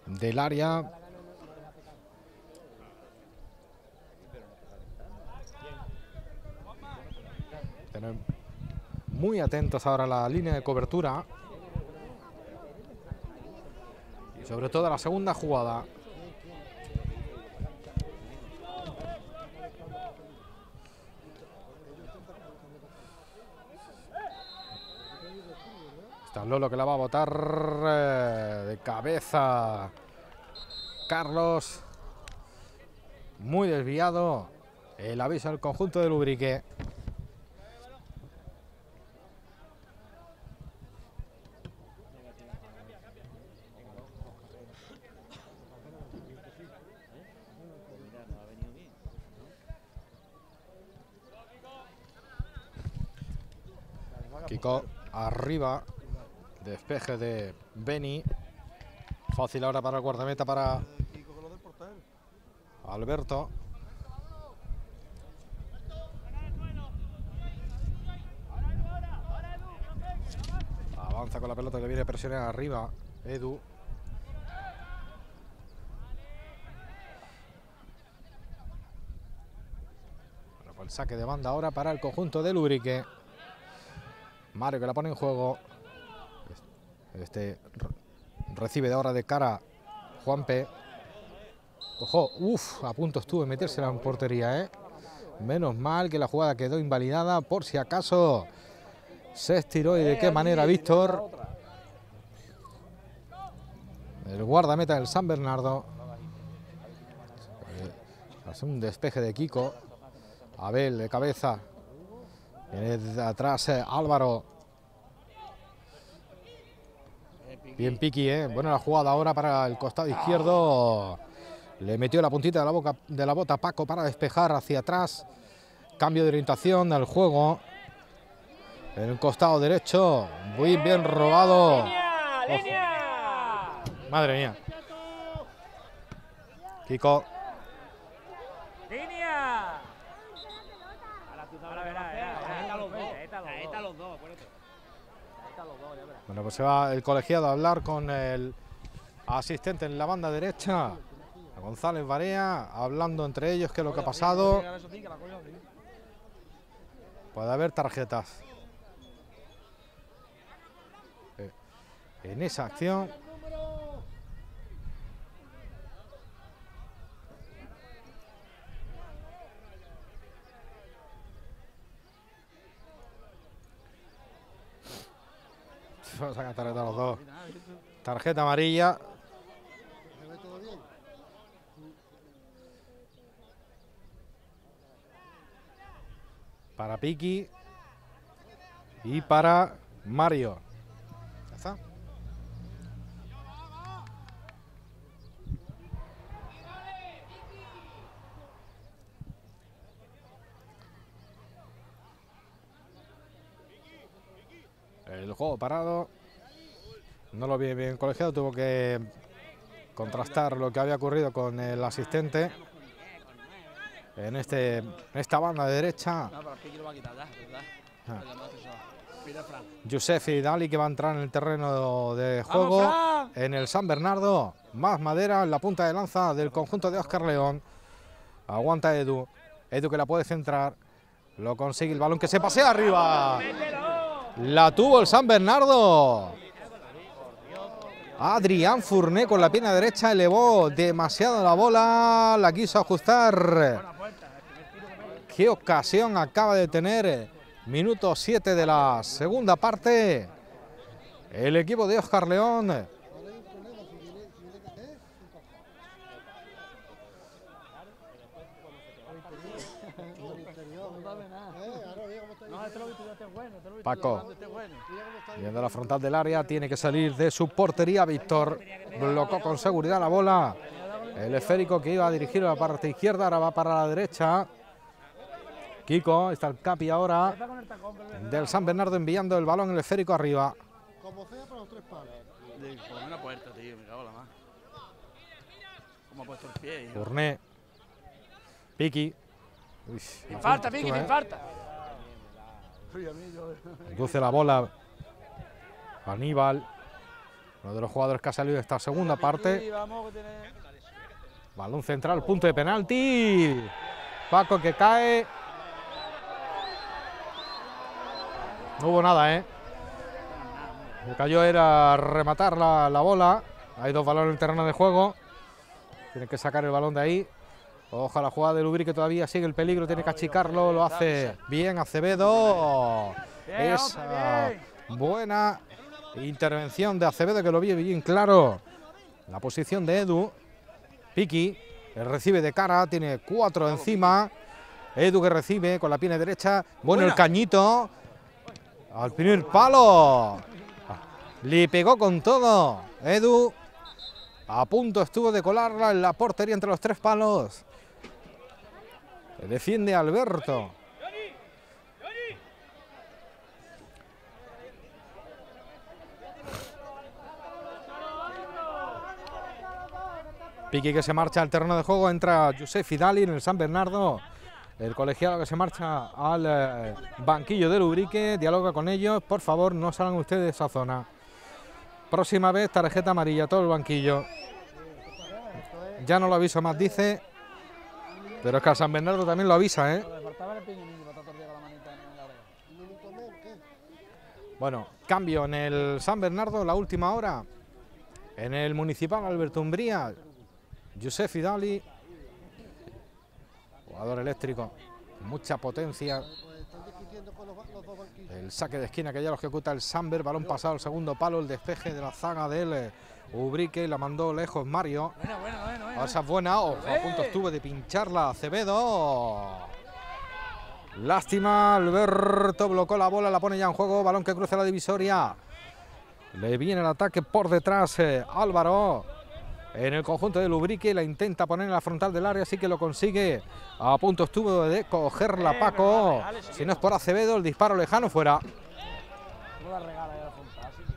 del área. Muy atentos ahora la línea de cobertura. Y sobre todo la segunda jugada. Está Lolo que la va a botar eh, de cabeza. Carlos. Muy desviado. El aviso al conjunto de Lubrique. Kiko arriba. Despeje de Beni. Fácil ahora para el guardameta para Alberto. Avanza con la pelota que viene presiona arriba Edu. Pues el saque de banda ahora para el conjunto de Lubrique. Mario que la pone en juego. Este re- recibe de ahora de cara Juanpe. Ojo, uff, a punto estuvo de metérsela en portería, ¿eh? Menos mal que la jugada quedó invalidada por si acaso se estiró y de qué manera Víctor. El guardameta del San Bernardo. Eh, Hace un despeje de Kiko. Abel de cabeza. Viene de atrás eh, Álvaro. Bien Piqui, ¿eh? Buena la jugada ahora para el costado izquierdo. Le metió la puntita de la, boca, de la bota Paco para despejar hacia atrás. Cambio de orientación al juego. En el costado derecho. Muy bien robado. Madre mía. Kiko. ¡Línea! Ahora verás, verás, ahí están los dos. Ahí están los dos, acuérdate. Bueno, pues se va el colegiado a hablar con el asistente en la banda derecha. González Barea, hablando entre ellos qué es lo que ha pasado. Puede haber tarjetas. Eh, En esa acción. Vamos a sacar tarjeta los dos. Tarjeta amarilla. Para Piki y para Mario. Ya está. El juego parado. No lo vi bien colegiado, tuvo que contrastar lo que había ocurrido con el asistente en este esta banda de derecha. Ah. Dali que va a entrar en el terreno de juego ¡Vamos, en el San Bernardo. Más madera en la punta de lanza del conjunto de Oscar León. Aguanta Edu. Edu que la puede centrar. Lo consigue el balón que se pasea arriba. La tuvo el San Bernardo. Adrián Fourné con la pierna derecha elevó demasiado la bola. La quiso ajustar. Qué ocasión acaba de tener. Minuto 7 de la segunda parte. El equipo de Oscar León. Ahora hay un problema, si viene, si viene que ¿eh? El interior. Eh, ahora mira cómo está No, este lo he visto yo, este es bueno. Este lo he visto Paco. Viendo la frontal del área, tiene que salir de su portería. Víctor blocó con seguridad la bola. El esférico que iba a dirigir a la parte izquierda, ahora va para la derecha. Kiko, está el Capi ahora del San Bernardo enviando el balón, el esférico arriba. Como sea para los tres palos. De- Por una puerta, tío, me cago en la más. Cómo ha puesto el pie. Piki. Uy, Me falta, Piqui, me ¿eh? falta. Conduce la bola. Aníbal. Uno de los jugadores que ha salido de esta segunda parte. Balón central, punto de penalti. Paco que cae. No hubo nada, ¿eh? Lo que cayó era rematar la, la bola. Hay dos balones en el terreno de juego. Tiene que sacar el balón de ahí. Ojo a la jugada de Lubri que todavía sigue el peligro. Tiene que achicarlo. Lo hace bien Acevedo. Esa hombre, buena intervención de Acevedo que lo vio bien claro. La posición de Edu. Piki, el recibe de cara, tiene cuatro encima. Edu que recibe con la pierna derecha. Bueno, el cañito. Al primer palo. Le pegó con todo. Edu a punto estuvo de colarla en la portería entre los tres palos. Defiende Alberto. Piqui que se marcha al terreno de juego, entra Josef Fidali en el San Bernardo. El colegiado que se marcha al eh, banquillo del Ubrique, dialoga con ellos. Por favor, no salgan ustedes de esa zona. Próxima vez, tarjeta amarilla, todo el banquillo. Ya no lo aviso más, dice. Pero es que a San Bernardo también lo avisa, ¿eh? Bueno, cambio en el San Bernardo, la última hora. En el municipal Alberto Umbría, Josef Fidali, jugador eléctrico, mucha potencia. Pues. El saque de esquina que ya lo ejecuta el Samber, balón pasado al segundo palo, el despeje de la zaga del eh, Ubrique, la mandó lejos Mario. Bueno, bueno, bueno. Ah, Esa es buena, ojo, a punto estuvo de pincharla Acevedo. Lástima, Alberto blocó la bola, la pone ya en juego, balón que cruza la divisoria. Le viene el ataque por detrás eh, Álvaro. En el conjunto de Lubrique la intenta poner en la frontal del área, así que lo consigue. A punto estuvo de cogerla Paco. Si no es por Acevedo, el disparo lejano fuera. No la regala ya fantástico.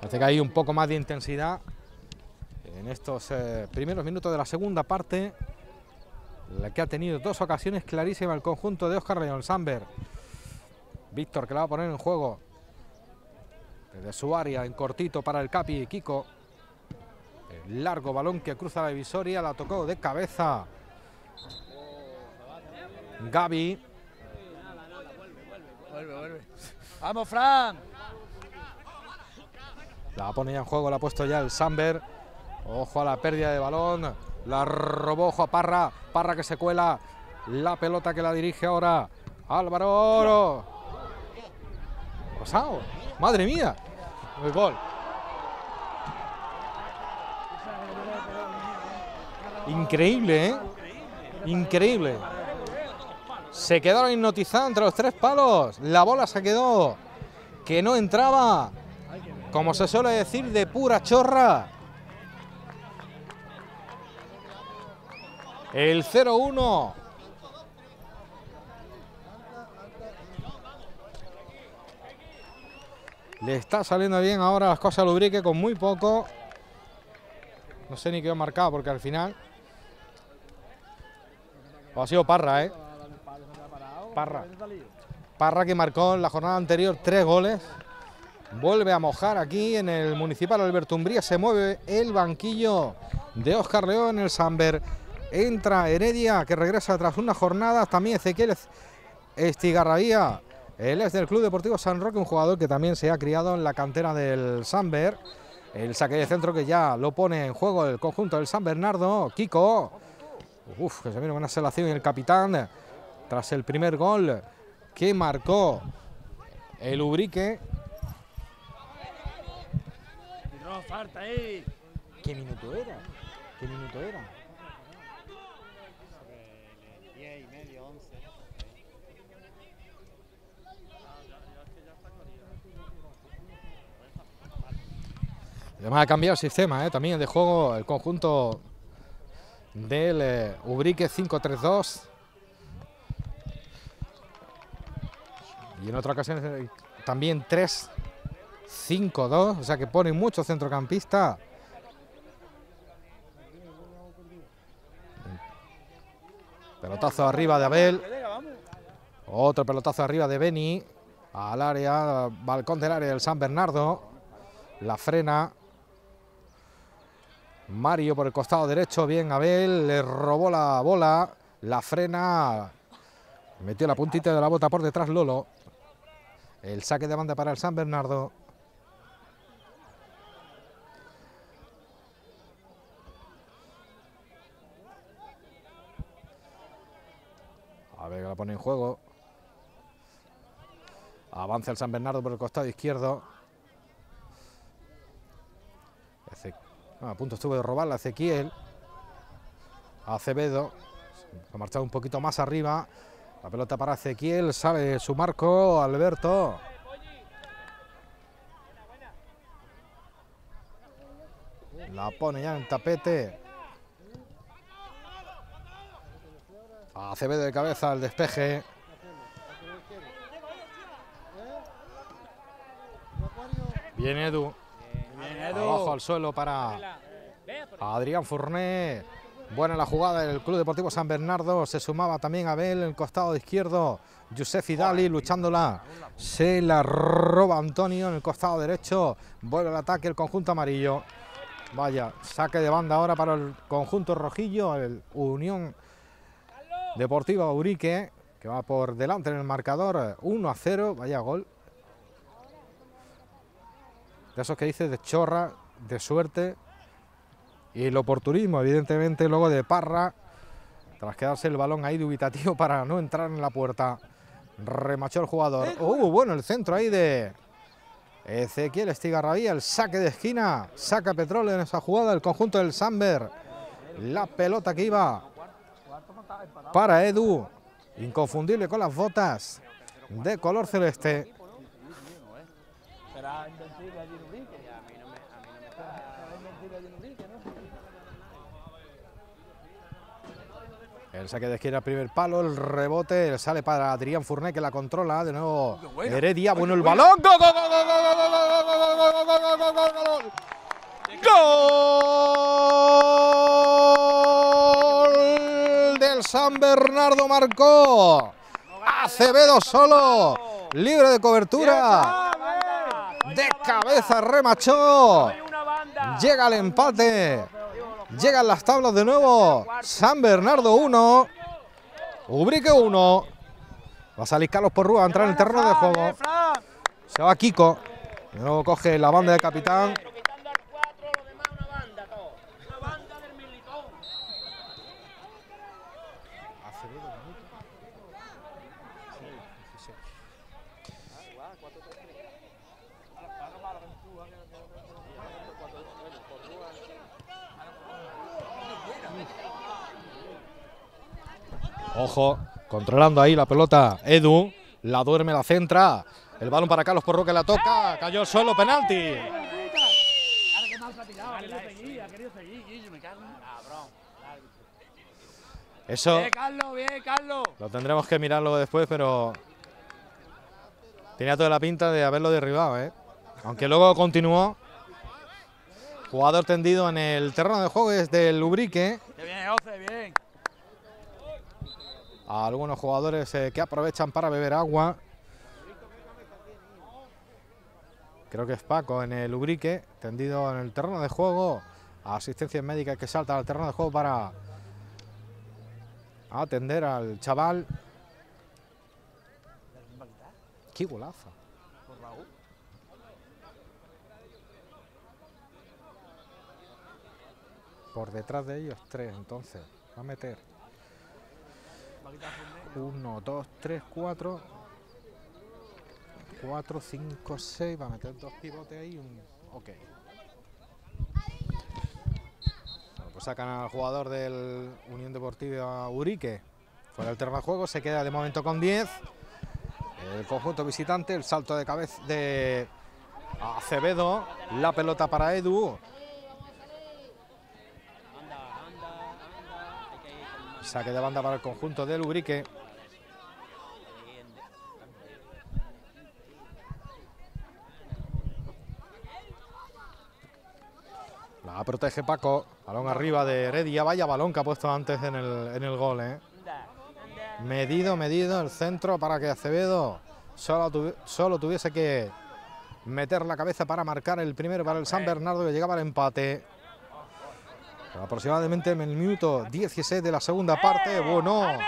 Parece que hay un poco más de intensidad en estos eh, primeros minutos de la segunda parte. La que ha tenido dos ocasiones clarísimas el conjunto de Oscar León Samber. Víctor que la va a poner en juego. Desde su área en cortito para el Capi Kiko. Largo balón que cruza la divisoria. La tocó de cabeza. Gaby. Vuelve, vuelve. ¡Vamos, Fran! La pone ya en juego, la ha puesto ya el Samber. Ojo a la pérdida de balón. La robó ojo a Parra. Parra que se cuela. La pelota que la dirige ahora. Álvaro Oro. Rosao. Madre mía. El gol. Increíble, ¿eh? Increíble. Se quedaron hipnotizados entre los tres palos. La bola se quedó que no entraba como se suele decir, de pura chorra. El 0-1. Le está saliendo bien ahora las cosas a Lubrique con muy poco. No sé ni qué ha marcado porque al final. Ha sido Parra, ¿eh? Parra. Parra que marcó en la jornada anterior tres goles. Vuelve a mojar aquí en el municipal Alberto Umbría. Se mueve el banquillo de Oscar León el Samber. Entra Heredia que regresa tras una jornada. También Ezequiel Estigarraía. Él es del Club Deportivo San Roque, un jugador que también se ha criado en la cantera del Samber. El saque de centro que ya lo pone en juego el conjunto del San Bernardo. Kiko. Uf, que se viene buena selección el capitán. Tras el primer gol que marcó el Ubrique. Falta ahí. ¿Qué minuto era? ¿Qué minuto era? Sobre 10 y medio, 11. Además ha cambiado el sistema ¿eh? también de juego el conjunto del eh, Ubrique 5-3-2. Y en otra ocasión eh, también 3 5-2, o sea que pone mucho centrocampista. Pelotazo arriba de Abel. Otro pelotazo arriba de Beni. Al área, balcón del área del San Bernardo. La frena. Mario por el costado derecho. Bien Abel. Le robó la bola. La frena. Metió la puntita de la bota por detrás Lolo. El saque de banda para el San Bernardo. Que la pone en juego. Avanza el San Bernardo por el costado izquierdo. Ah, a punto estuvo de robarla Ezequiel. Acevedo. Ha marchado un poquito más arriba. La pelota para Ezequiel. Sale su marco. Alberto. La pone ya en tapete. Acevedo de cabeza al despeje. Viene Edu. Bien, Abajo al suelo para Adrián Fourné. Buena la jugada del Club Deportivo San Bernardo. Se sumaba también Abel en el costado izquierdo. Yusef Idali luchándola. Se la roba Antonio en el costado derecho. Vuelve el ataque el conjunto amarillo. Vaya, saque de banda ahora para el conjunto rojillo. El Unión Deportiva Urique, que va por delante en el marcador. 1 a 0. Vaya gol. De esos que dice de chorra, de suerte. Y el oportunismo, evidentemente, luego de Parra, tras quedarse el balón ahí dubitativo para no entrar en la puerta. Remachó el jugador. Uh, bueno, el centro ahí de Ezequiel Estigarrabía, el saque de esquina, saca petróleo en esa jugada el conjunto del Samber. La pelota que iba para Edu, inconfundible con las botas de color celeste. El saque de izquierda, primer palo, el rebote, sale para Adrián Fournet que la controla, de nuevo Heredia, bueno el balón, ¡Gol, gol, gol, gol, gol, gol, gol, gol, gol, gol, gol, gol, gol! ¡Gol del San Bernardo marcó! Acevedo solo, libre de cobertura, de cabeza remachó, llega al empate. Llegan las tablas de nuevo. San Bernardo 1. Ubrique 1. Va a salir Carlos Porrúa a entrar en el terreno de juego. Se va Kiko. De nuevo coge la banda de capitán. quitando al 4, los demás una banda, todo. Una banda del militón. Ojo, controlando ahí la pelota. Edu. La duerme, la centra. El balón para Carlos Porrúa que la toca. Cayó solo, penalti. Eso Bien, Carlos, bien, Carlos. lo tendremos que mirarlo después, pero tenía toda la pinta de haberlo derribado, ¿eh? Aunque luego continuó. Jugador tendido en el terreno de juego es del Ubrique. Qué bien, José, bien. A algunos jugadores eh, que aprovechan para beber agua. Creo que es Paco en el Ubrique, tendido en el terreno de juego. Asistencia médica que salta al terreno de juego para atender al chaval. ¡Qué golazo! Por detrás de ellos tres, entonces. Va a meter. Uno, dos, tres, cuatro. Cuatro, cinco, seis. Va a meter dos pivotes ahí. Un... Ok. Bueno, pues sacan al jugador del Unión Deportiva Urique. Fuera del terreno de juego. Se queda de momento con 10. El conjunto visitante. El salto de cabeza de Acevedo. La pelota para Edu. Saque de banda para el conjunto del Ubrique. La protege Paco. Balón arriba de Heredia. Vaya balón que ha puesto antes en el, en el gol. ¿eh? Medido, medido el centro para que Acevedo solo, solo tuviese que meter la cabeza para marcar el primero para el San Bernardo que llegaba al empate. Aproximadamente en el minuto 16 de la segunda parte. Bueno, ¡Hijo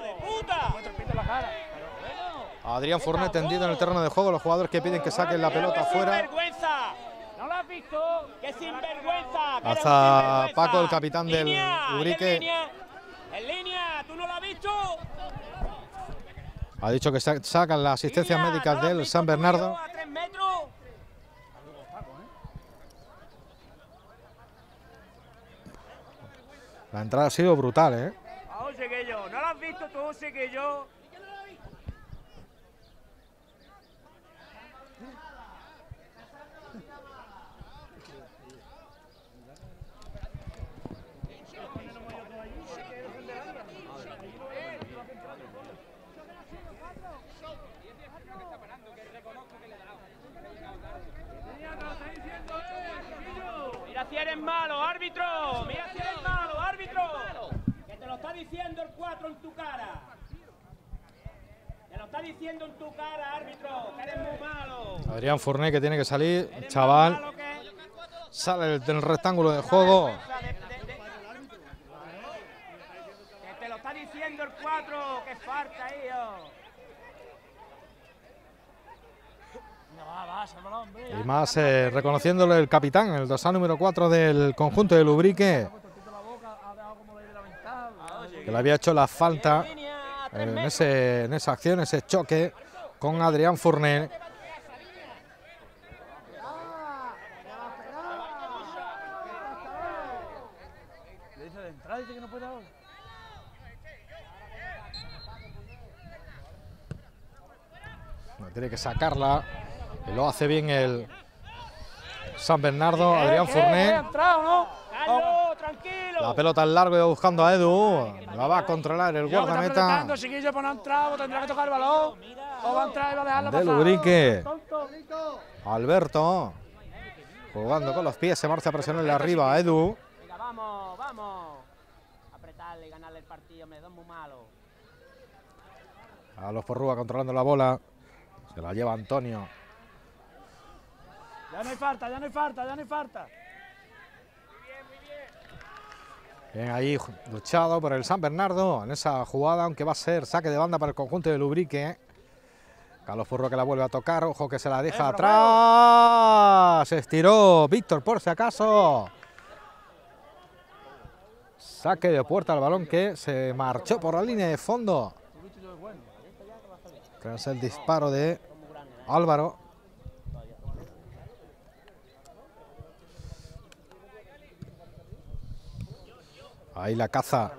de puta! Adrián Fournet tendido en el terreno de juego. Los jugadores que piden que saquen la pelota ¡Qué afuera. ¿No lo has visto? Hasta! Paco, el capitán del Ubrique. En línea, en línea, ¿tú no lo has visto? Ha dicho que sa- sacan las asistencias médicas ¿no lo has del San Bernardo. A tres metros. La entrada ha sido brutal, ¿eh que yo. Mira Mira si eres malo, árbitro. Mira si eres malo, árbitro. Que te lo está 4 en tu cara. Te lo está diciendo en tu cara, árbitro. Que eres muy malo. Adrián Fourné que tiene que salir, chaval, sale del, del rectángulo de juego. Que te lo está diciendo el 4. Que falta ahí, oh. Hombre. Y más eh, reconociéndole el capitán, el dorsal número 4 del conjunto de Lubrique, Toquito la boca, ha dejado como de la ventana. Que le había hecho la falta en, ese, en esa acción, ese choque con Adrián ahora. Tiene que sacarla y lo hace bien el San Bernardo, Adrián ¿Qué? Tranquilo. La pelota al largo y va buscando a Edu. La va a controlar el guardameta chiquillo, ha entrado, tendrá que tocar el balón. O va a entrar y va a dejarla de. Lubrique. Alberto. Jugando con los pies, se marcha a presionarle arriba a Edu. Venga, vamos, vamos. Apretarle y ganarle el partido, me da muy malo. A los Porrúa controlando la bola. Se la lleva Antonio. Ya no hay falta, ya no hay falta, ya no hay falta. Bien ahí luchado por el San Bernardo en esa jugada, aunque va a ser saque de banda para el conjunto de Lubrique. Carlos Porro que la vuelve a tocar, ojo que se la deja pero atrás. Se estiró Víctor por si acaso. Saque de puerta al balón que se marchó por la línea de fondo. Tras el disparo de Álvaro. Ahí la caza.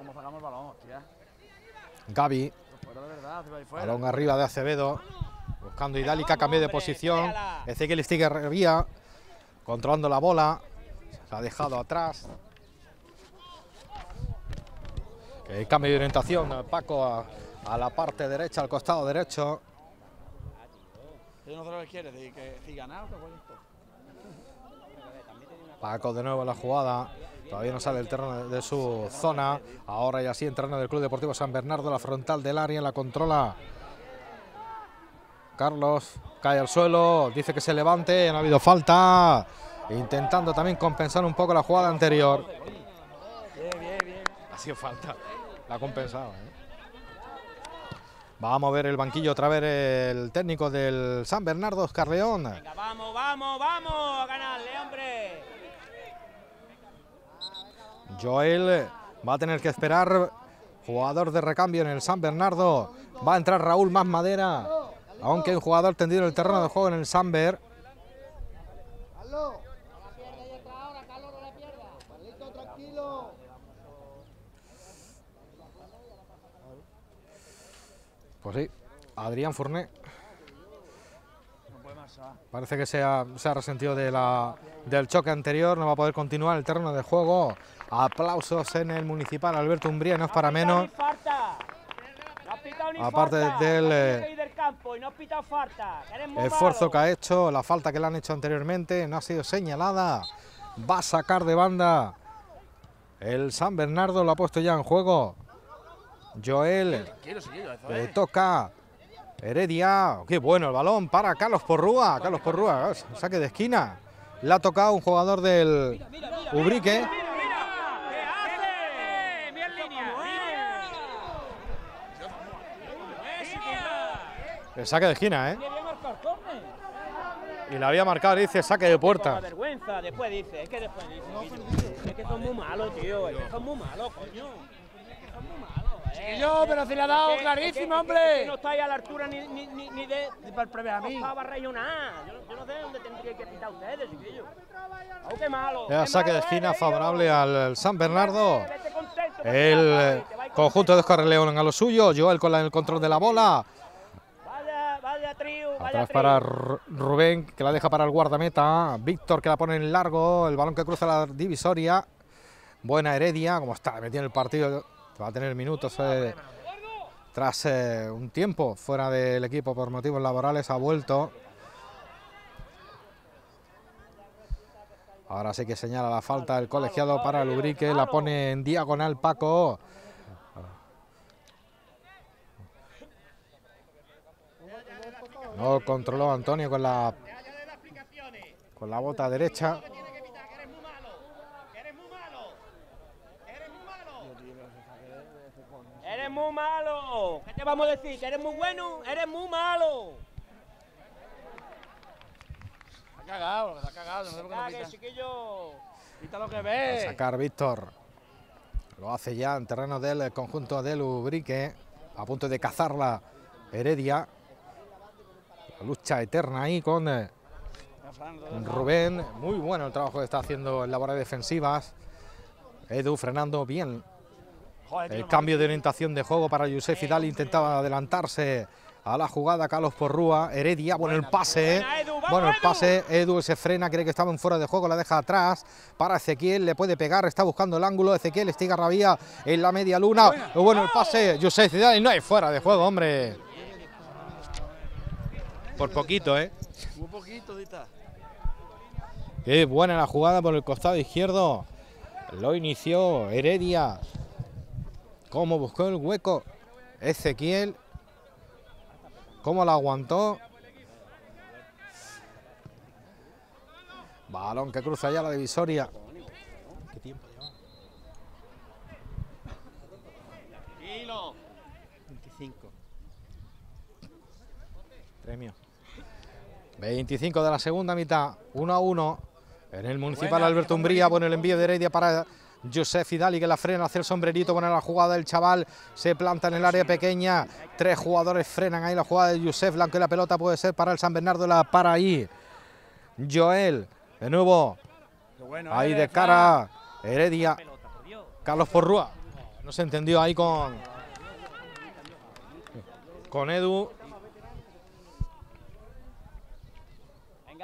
Gaby. Balón arriba de Acevedo. Buscando Idálica, cambio de posición. Ezequiel Stigerría controlando la bola. Se ha dejado atrás. El cambio de orientación, Paco a, a la parte derecha, al costado derecho. Paco de nuevo la jugada. Todavía no sale el terreno de, su zona. Ahora ya sí, en terreno del Club Deportivo San Bernardo, la frontal del área, la controla Carlos. Cae al suelo, dice que se levante, no ha habido falta. Intentando también compensar un poco la jugada anterior. Ha sido falta, la ha compensado. ¿eh? Vamos a ver el banquillo otra vez el técnico del San Bernardo, Oscar León. Venga, vamos, vamos, vamos a ganarle, hombre. Joel va a tener que esperar. Jugador de recambio en el San Bernardo. Va a entrar Raúl Más Madera. Aunque un jugador tendido en el terreno de juego en el Samber. Pues sí, Adrián Fourné. Parece que se ha, se ha resentido de del choque anterior. No va a poder continuar el terreno de juego. Aplausos en el municipal Alberto Umbría, no es para menos. Aparte del, eh, esfuerzo que ha hecho, la falta que le han hecho anteriormente no ha sido señalada. Va a sacar de banda. El San Bernardo lo ha puesto ya en juego. Joel le es. toca. Heredia. Qué bueno el balón para Carlos Porrúa. Carlos Porrúa, saque de esquina. Le ha tocado un jugador del Ubrique. Mira, mira. ¿Qué hace? Mira en línea. El saque de esquina, ¿eh? Y la había marcado, dice saque de puerta. vergüenza, después dice, es que después dice. Es que son muy malos, tío, es que son muy malos, coño. Es que son muy malos, eh. Chiquillo, pero si le ha dado Es que- clarísimo, es que- es que hombre. no estáis a la altura ni, ni, ni, ni de Ni para el premio a mí. Yo, no- yo no sé dónde tendría que pitar ustedes, chiquillos. Oh, qué malo. Ya saque de esquina eres, favorable al San Bernardo. El eh, conjunto de. Oscar León a lo suyo. Joel con el control de la bola. Vaya, trío, vaya Atrás para Ru- Rubén, que la deja para el guardameta. Víctor, que la pone en largo. El balón que cruza la divisoria. Buena Heredia, como está metido en el partido. Va a tener minutos eh, tras eh, un tiempo fuera del equipo por motivos laborales. Ha vuelto. Ahora sí que señala la falta el colegiado para el Ubrique, la pone en diagonal Paco. No controló Antonio con la con la bota derecha. Eres muy malo. ¿Qué te vamos a decir? ¿Que eres muy bueno? Eres muy malo. Está cagado, está cagado. No sé por qué no pita. chiquillo. Pita lo que A ve. sacar Víctor. Lo hace ya en terreno del conjunto del Ubrique. A punto de cazarla Heredia. La lucha eterna ahí con eh, Rubén. Muy bueno el trabajo que está haciendo en labores defensivas. Edu frenando bien el cambio de orientación de juego para Yusef Hidal. Intentaba adelantarse a la jugada Carlos Porrúa. Heredia, bueno el pase. vamos, Bueno el pase. Edu se frena, cree que estaba en fuera de juego, la deja atrás. Para Ezequiel, le puede pegar, está buscando el ángulo. Ezequiel estiga rabia en la media luna. Bueno el pase. Yusef Hidal y no hay fuera de juego, hombre. Por poquito, ¿eh? Un poquito, dita. Qué buena la jugada por el costado izquierdo. Lo inició Heredia. Cómo buscó el hueco. Ezequiel. Cómo la aguantó. Balón que cruza ya la divisoria. ¿Qué tiempo lleva? Tranquilo. 25. Premio. 25 de la segunda mitad, 1 a 1. En el municipal Alberto Umbría, pone el envío de Heredia para Josef Hidali que la frena, hace el sombrerito, pone la jugada del chaval, se planta en el área pequeña. Tres jugadores frenan ahí la jugada de Josef, aunque la pelota puede ser para el San Bernardo, la para ahí. Joel, de nuevo, bueno, ahí eh, de cara, Heredia. Carlos Porrúa. No se entendió ahí con, con Edu.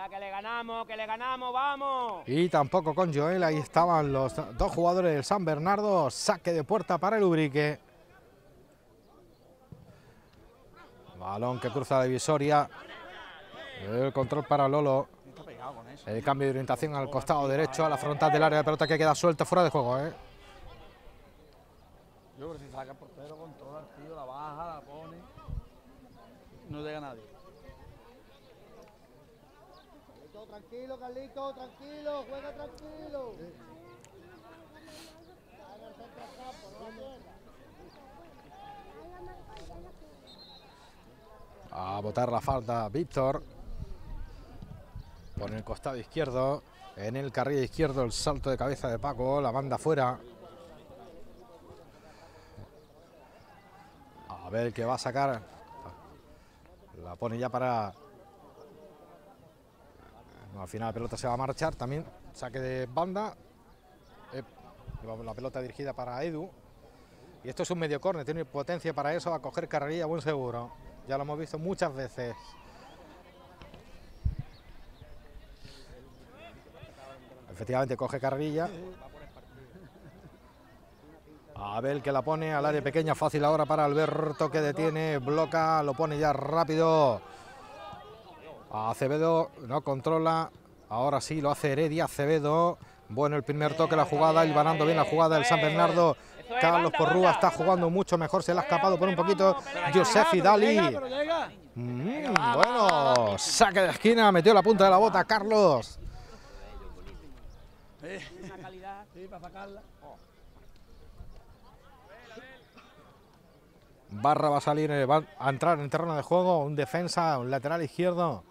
Venga, que le ganamos, que le ganamos, vamos. Y tampoco con Joel, ahí estaban los dos jugadores del San Bernardo, saque de puerta para el Ubrique. Balón que cruza la divisoria. El control para Lolo. El cambio de orientación al costado derecho, a la frontal del área de pelota que queda suelta fuera de juego. ¿eh? Yo creo que si saca el portero, controla al tío, la baja, la pone. No llega nadie. Carlito, tranquilo, Carlito, tranquilo, juega tranquilo. A botar la falta Víctor. Por el costado izquierdo. En el carril izquierdo el salto de cabeza de Paco. La banda fuera. A ver qué va a sacar. La pone ya para... Al final la pelota se va a marchar también. Saque de banda. Eh, la pelota dirigida para Edu. Y esto es un medio córner, tiene potencia para eso, a coger carrerilla buen seguro. Ya lo hemos visto muchas veces. Efectivamente coge carrerilla. Abel que la pone al área pequeña, fácil ahora para Alberto que detiene, bloca, lo pone ya rápido. Acevedo no controla, ahora sí lo hace Heredia, Acevedo. Bueno, el primer toque, la jugada, ganando bien la jugada del San Bernardo. Carlos Porrúa está jugando mucho mejor, se le ha escapado por un poquito. Josef llega. Mm, bueno, saque de esquina, metió la punta de la bota Carlos. Eh. Barra va a salir, eh, va a entrar en terreno de juego, un defensa, un lateral izquierdo.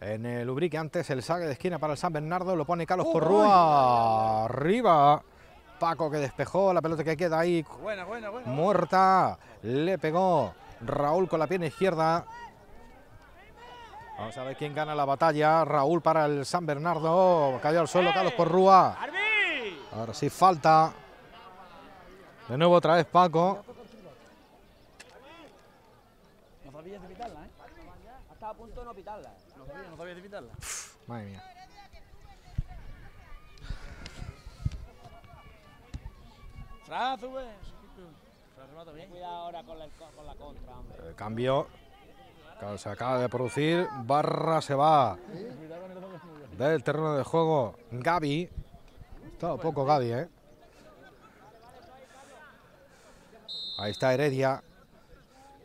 En el Ubrique antes el saque de esquina para el San Bernardo, lo pone Carlos Porrúa. Arriba. Paco que despejó, la pelota que queda ahí Buena, buena, buena. muerta. Le pegó Raúl con la pierna izquierda. Vamos a ver quién gana la batalla. Raúl para el San Bernardo. Cayó al suelo Carlos Porrúa. ¡Arbi! Ahora sí falta. De nuevo otra vez Paco. No de pitarla, ¿eh? Ha estado a punto de no pitarla. No sabías, no sabías de pitarla. Madre mía. Fran, sube. Fran remata bien. Cuidado ahora con la, con la contra, hombre. El cambio. Se acaba de producir. Barra se va. del terreno de juego Gaby. Todo poco Gaby, ¿eh? Ahí está Heredia.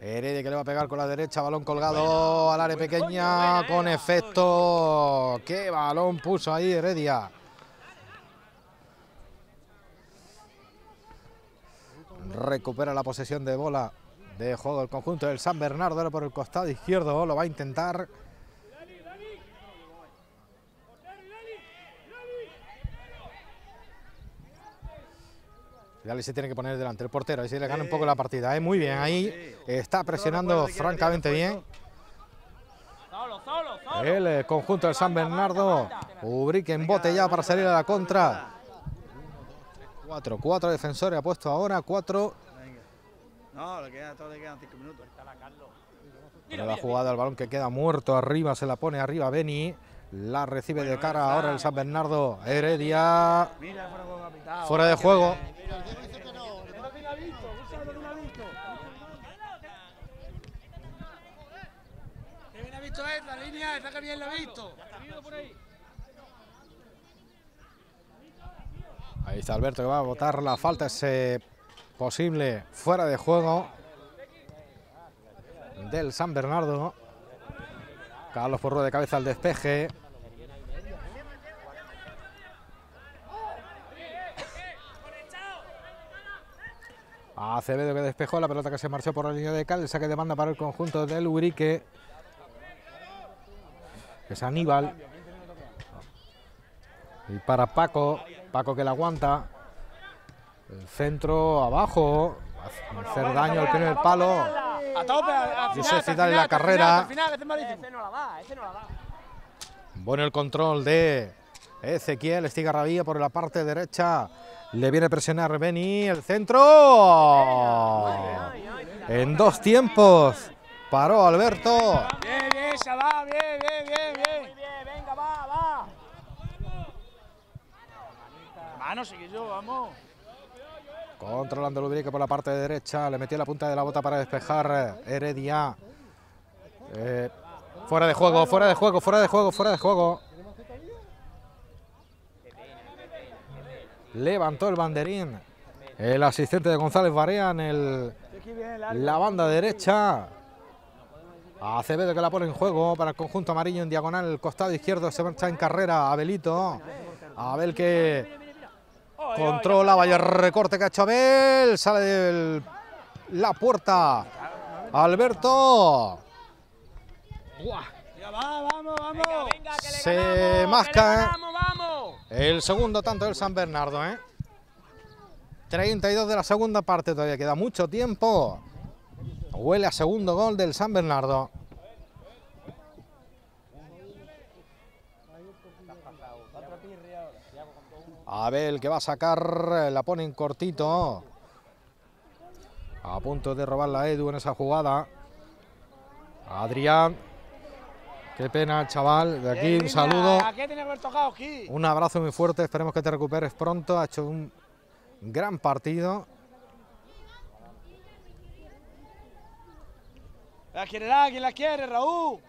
Heredia que le va a pegar con la derecha, balón colgado al área pequeña con efecto. ¡Qué balón puso ahí Heredia! Recupera la posesión de bola de juego el conjunto del San Bernardo por el costado izquierdo, lo va a intentar. Dale se tiene que poner delante el portero, ahí se le gana un poco la partida. ¿eh? Muy bien, ahí está presionando francamente bien. El eh, conjunto del San Bernardo. Ubrique en bote ya para salir a la contra. Cuatro, cuatro defensores ha puesto ahora, cuatro. No, le queda, todo le quedan cinco minutos. Pero la jugada, el balón que queda muerto arriba, se la pone arriba Beni. La recibe de cara ahora el San Bernardo. Heredia. Mira, fuera de juego. Ahí está Alberto que va a votar la falta ese posible fuera de juego del San Bernardo. Carlos Porro de cabeza al despeje. Acevedo que despejó la pelota que se marchó por la línea de cal, el saque de banda para el conjunto del Urique. Que es Aníbal. Y para Paco, Paco que la aguanta. El centro abajo. Hacer daño al primer palo. A tope, al final. La carrera. Bueno el control de Ezequiel Estigarrabía por la parte derecha. Le viene a presionar Beni. El centro. En dos tiempos. Paró Alberto. Bien, bien, chaval, bien, bien, bien, Muy bien. bien, venga, va, va. Mano, sigue yo, vamos. Controlando el Ubrique por la parte derecha. Le metió la punta de la bota para despejar eh, Heredia. Eh, fuera de juego, fuera de juego, fuera de juego, fuera de juego. Levantó el banderín. El asistente de González Barea en el, la banda derecha. Acevedo que la pone en juego para el conjunto amarillo en diagonal. El costado izquierdo se marcha en carrera. Abelito. Abel que controla. Vaya recorte que ha hecho Abel. Sale de la puerta. Alberto. Le Se masca, ¿eh? El segundo tanto del San Bernardo. ¿eh? 32 de la segunda parte. Todavía queda mucho tiempo. Huele a segundo gol del San Bernardo. Abel que va a sacar, la pone en cortito. A punto de robar la Edu en esa jugada. Adrián. Qué pena, chaval. De aquí un saludo. Un abrazo muy fuerte, esperemos que te recuperes pronto. Ha hecho un gran partido. La quiere la, ¿quién la quiere, Raúl?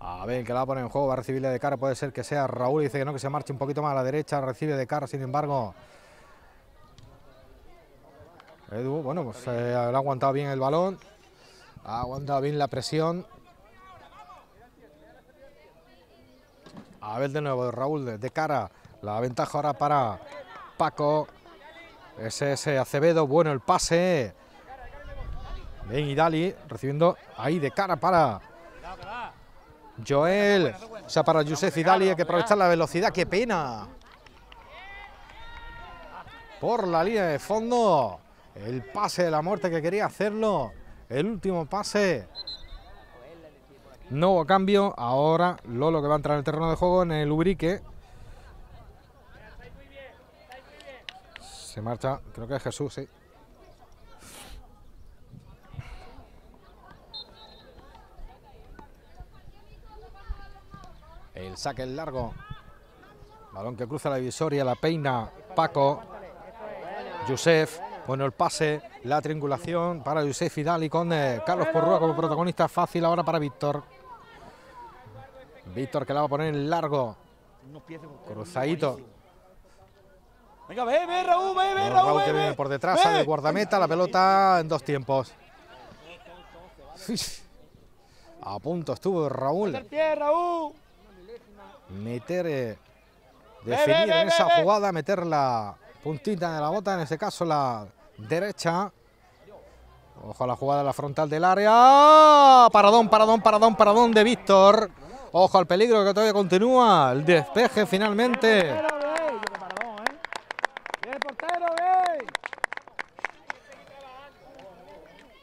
A ver, que la va a poner en juego, va a recibirle de cara, puede ser que sea Raúl, dice que no, que se marche un poquito más a la derecha, recibe de cara, sin embargo. Edu, bueno, pues eh, ha aguantado bien el balón, ha aguantado bien la presión. A ver de nuevo, Raúl de, cara, la ventaja ahora para Paco. Ese es Acevedo, bueno el pase. Bien, Idali recibiendo ahí de cara para Joel. O sea, para Josef Idali hay que aprovechar la velocidad. ¡Qué pena! Por la línea de fondo. El pase de la muerte que quería hacerlo. El último pase. No cambio. Ahora Lolo que va a entrar en el terreno de juego en el Ubrique. Se marcha, creo que es Jesús, sí. El saque el largo. Balón que cruza la divisoria, la peina Paco. Yusef. Bueno, el pase, la triangulación para Yusef Hidali con eh, Carlos Porrúa como protagonista. Fácil ahora para Víctor. Víctor que la va a poner en largo. Cruzadito. Venga, ve, ve, Raúl, ve, ve, Raúl, Raúl, que viene por detrás, sale el guardameta, la pelota en dos tiempos. A punto estuvo Raúl. Meter, eh, definir en esa jugada, meter la puntita de la bota, en este caso la derecha. Ojo a la jugada de la frontal del área. Paradón, paradón, paradón, paradón de Víctor. Ojo al peligro que todavía continúa. El despeje finalmente. ¿eh?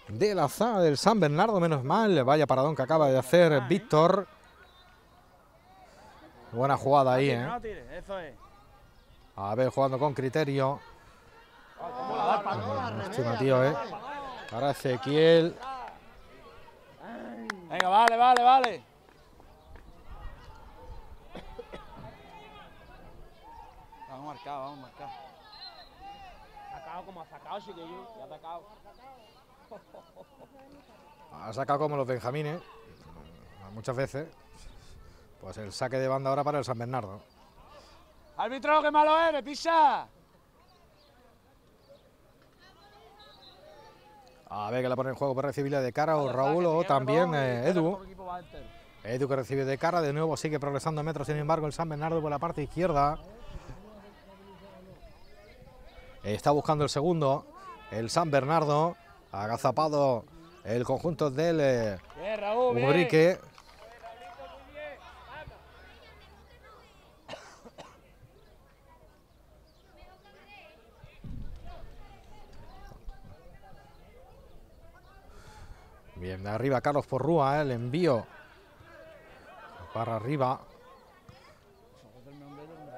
De la zaga del San Bernardo, menos mal. Vaya paradón que acaba de hacer Víctor. Buena jugada ahí, ¿eh? A ver, jugando con criterio. Tío, ¿eh? Ahora Ezequiel. Venga, vale, vale, vale. Vamos a marcar, vamos a marcar. Sacado como ha sacado, chiquillo. Ya ha atacado. Ha sacado como los Benjamines. Muchas veces. Pues el saque de banda ahora para el San Bernardo. Árbitro, qué malo eres, pisa. A ver que la pone en juego por recibirle de cara o Raúl o también eh, Edu. Edu que recibe de cara. De nuevo sigue progresando metros. Sin embargo, el San Bernardo por la parte izquierda. Está buscando el segundo. El San Bernardo. Agazapado el conjunto del eh. Ubrique. Bien, de arriba Carlos Porrúa, eh, el envío para arriba.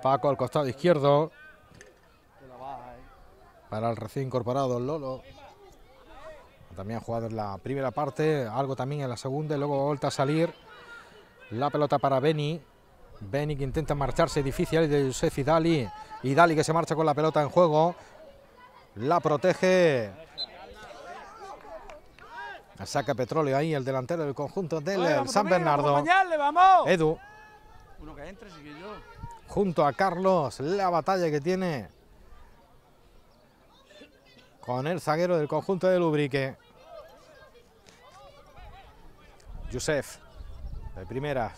Paco al costado izquierdo Te la baja, eh. Para el recién incorporado Lolo. También ha jugado en la primera parte, algo también en la segunda y luego vuelta a salir. La pelota para Beni. Beni que intenta marcharse, difícil de Josef Idali. Idali que se marcha con la pelota en juego. La protege. Saca petróleo ahí el delantero del conjunto del Oye, vamos San Bernardo. vamos. Edu Uno que entre, chiquillo. junto a Carlos, la batalla que tiene con el zaguero del conjunto de Lubrique. Yusef, de primera.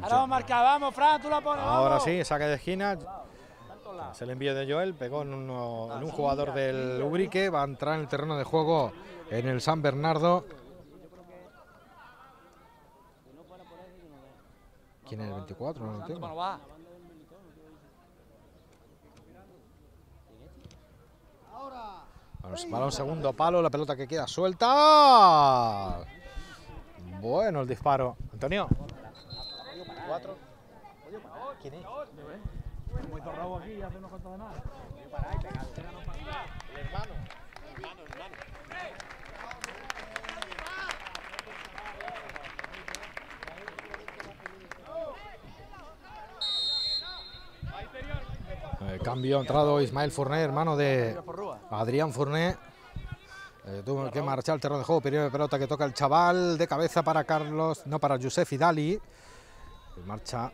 Ahora vamos Fran, tú la pones. Ahora sí, saque de esquina. Es el envío de Joel, pegó en, uno- en un jugador del Lubrique, va a entrar en el terreno de juego en el San Bernardo. ¿Quién es el 24? No lo entiendo. Bueno, va. Balón- Balón segundo palo, la pelota que queda suelta. Bueno el disparo. Antonio. Como hizo Raúl aquí, hace unos cuantos de nada. Eh, cambio, ha entrado Ismael Fourné, hermano de. Adrián Fourné. Eh, tuvo que marchar al terreno de juego, periodo de pelota que toca el chaval, de cabeza para Carlos, no para Josef Idali. Marcha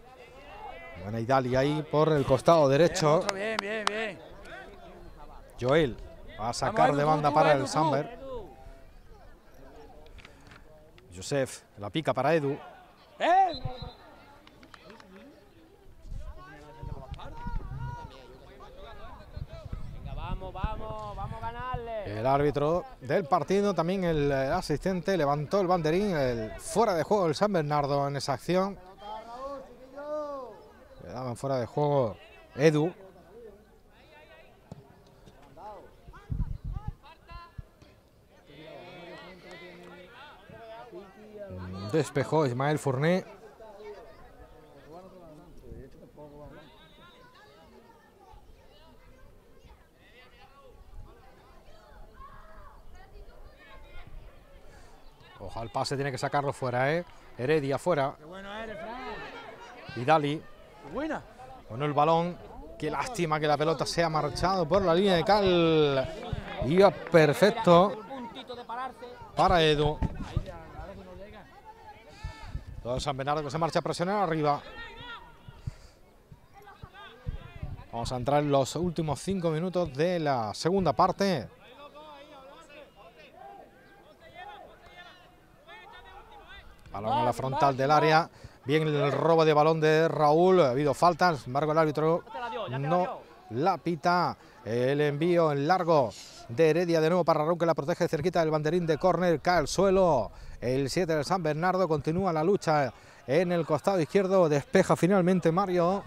buena Idali ahí por el costado derecho. Bien, bien, bien. Joel va a sacar de banda tú, para el. Samber. Josef, la pica para Edu. ¡Eh! Venga, vamos, vamos, vamos a ganarle. El árbitro del partido, también el eh, asistente, levantó el banderín, el fuera de juego del San Bernardo en esa acción. Le daban fuera de juego Edu. Despejó Ismael Fourné. Ojo al pase, tiene que sacarlo fuera, ¿eh? Heredia fuera. ¡Qué bueno eres, Fran! Y Dali ¡Qué buena! con el balón. Qué lástima que la pelota se ha marchado por la línea de cal. Iba perfecto para Edu. Todo San Bernardo que se marcha a presionar arriba. Vamos a entrar en los últimos cinco minutos de la segunda parte. Balón a la frontal del área. Bien el robo de balón de Raúl. Ha habido faltas. Sin embargo, el árbitro no la pita. El envío en largo de Heredia de nuevo para Raúl que la protege cerquita del banderín de córner. Cae al suelo. El 7 del San Bernardo continúa la lucha en el costado izquierdo. Despeja finalmente Mario.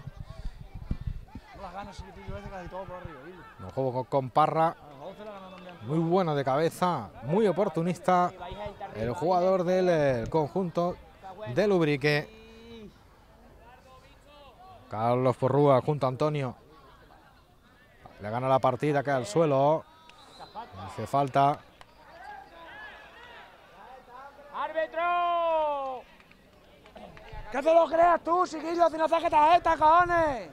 Un juego con- Parra. A los 12 la ganan también. Muy bueno de cabeza. Muy oportunista. El jugador del eh, conjunto del Ubrique. Carlos Porrúa junto a Antonio. Le gana la partida, cae al suelo. Hace falta. ¡Árbitro! ¡Que te lo creas tú, chiquillo! ¡Si no saques tarjeta, cojones!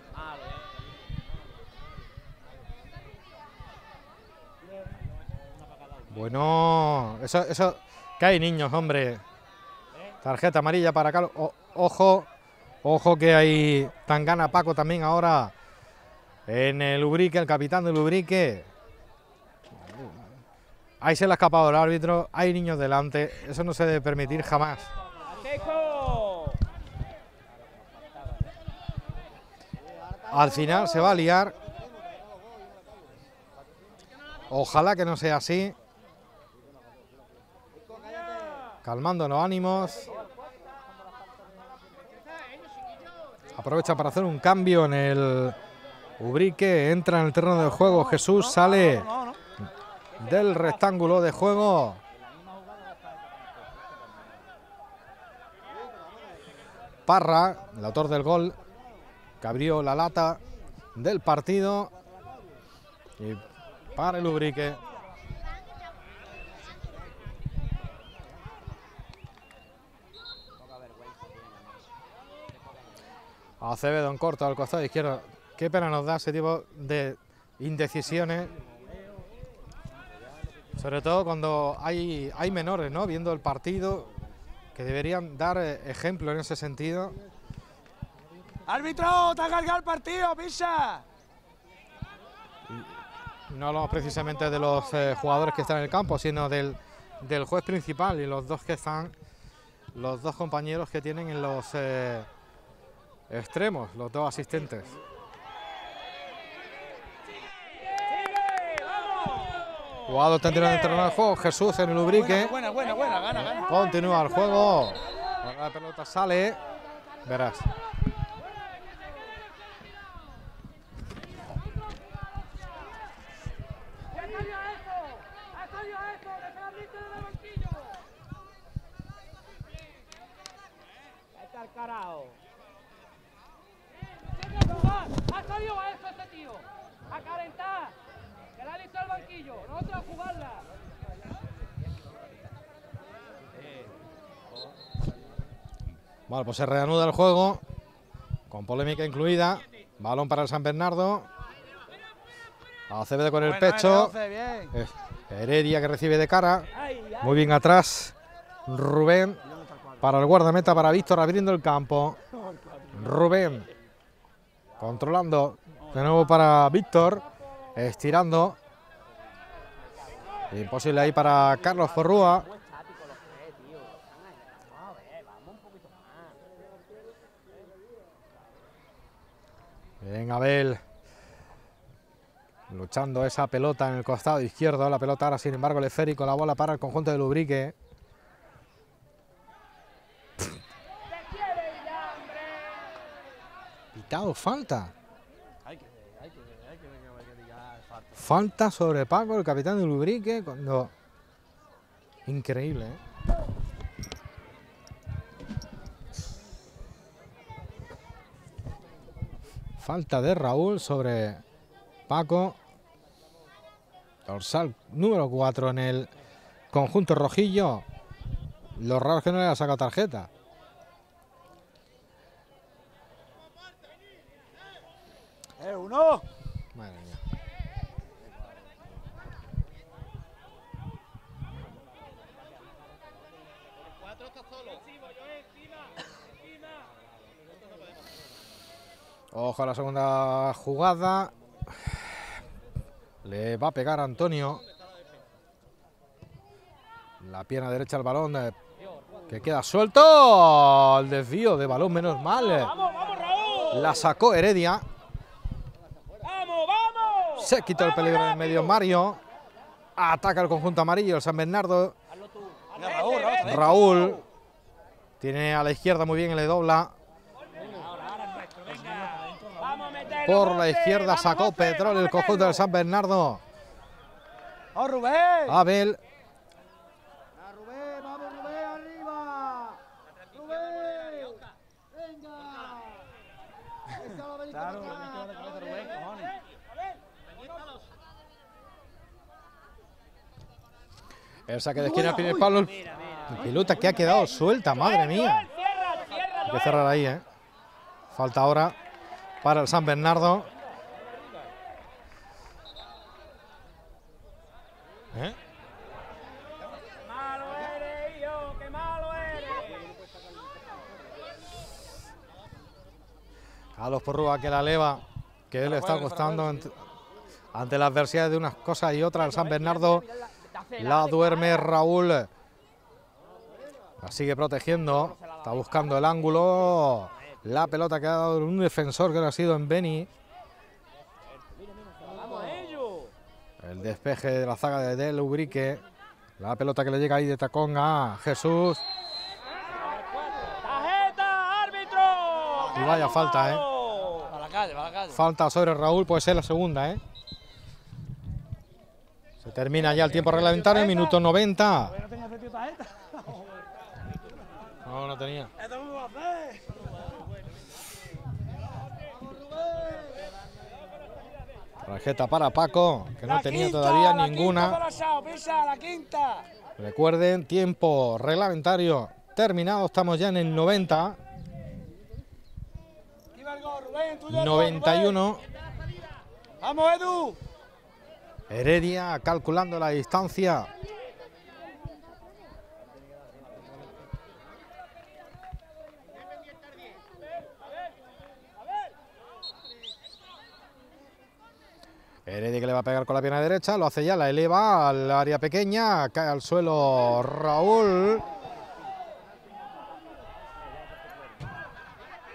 Bueno, eso, eso, que hay niños, hombre. Tarjeta amarilla para Carlos. Ojo, ojo que hay tan gana Paco también ahora en el Ubrique, el capitán del Ubrique. Ahí se le ha escapado el árbitro, hay niños delante, eso no se debe permitir jamás. Al final se va a liar. Ojalá que no sea así. Calmando los ánimos. Aprovecha para hacer un cambio en el Ubrique. Entra en el terreno de juego. Jesús sale del rectángulo de juego. Parra, el autor del gol, que abrió la lata del partido. Y para el Ubrique. Acevedo en corto al costado izquierdo. Qué pena nos da ese tipo de indecisiones. Sobre todo cuando hay, hay menores, ¿no? Viendo el partido, que deberían dar eh, ejemplo en ese sentido. ¡Árbitro! ¡Te ha cargado el partido, pisa! No hablamos precisamente de los eh, jugadores que están en el campo, sino del, del juez principal y los dos que están, los dos compañeros que tienen en los eh, extremos, los dos asistentes. Jugado en el terreno de juego, Jesús en el Ubrique. Buena, buena, buena, gana, gana. Continúa el juego. Ahora la pelota sale. Verás. Está el carajo. ¡Ha salido a eso este tío! ¡A calentar! ¡Que la ha visto al banquillo! ¡Nosotros a jugarla! Bueno, pues se reanuda el juego. Con polémica incluida. Balón para el San Bernardo. Acevedo con el pecho. L12, bien. Heredia que recibe de cara. Muy bien atrás. Rubén para el guardameta para Víctor abriendo el campo. Rubén controlando de nuevo para Víctor. Estirando. Imposible ahí para Carlos Forrúa. Bien, Abel. Luchando esa pelota en el costado izquierdo. La pelota ahora, sin embargo, el esférico. La bola para el conjunto de Lubrique. Pitado falta. Falta sobre Paco, el capitán de Lubrique. Cuando... Increíble, ¿eh? Falta de Raúl sobre Paco. Dorsal número 4 en el conjunto rojillo. Lo raro es que no le haya sacado tarjeta. ¡Eh, uno! Ojo a la segunda jugada. Le va a pegar Antonio. La pierna derecha al balón. eh, que queda suelto. El desvío de balón, menos mal. eh. La sacó Heredia. ¡Vamos, vamos! Se quitó el peligro en medio Mario. Ataca el conjunto amarillo, el San Bernardo. Raúl. Tiene a la izquierda muy bien, le dobla. Vamos a meterlo, Por la izquierda vamos, sacó Petrol vamos el conjunto del San Bernardo. ¡Vamos, Rubén! Abel. El saque de esquina primer palo. Pelota que ha quedado suelta, madre mía. Hay que cerrar ahí, ¿eh? Falta ahora para el San Bernardo. ¿Eh? Carlos Porrúa que la leva, que le está costando ante, ante la adversidad de unas cosas y otras. El San Bernardo la duerme Raúl. La sigue protegiendo. Está buscando el ángulo. La pelota que ha dado un defensor que no ha sido en Beni. El despeje de la zaga de Del Ubrique. La pelota que le llega ahí de tacón a Jesús. ¡Tarjeta, árbitro! Y vaya falta, ¿eh? A la calle, a la calle. Falta sobre Raúl, puede ser la segunda, ¿eh? Se termina ya el tiempo reglamentario, minuto 90. ¿No tenía sentido tarjeta? No, no tenía. ¿Esto cómo va a hacer? Tarjeta para Paco, que no La tenía quinta, todavía la ninguna. Quinta para Sao, pisa, la quinta. Recuerden, tiempo reglamentario terminado, estamos ya en el 90, Aquí va el gol, Rubén, tuyo el gol, 91. Rubén. Vamos, Edu. Heredia calculando la distancia. Heredia que le va a pegar con la pierna derecha, lo hace ya, la eleva al área pequeña, cae al suelo Raúl.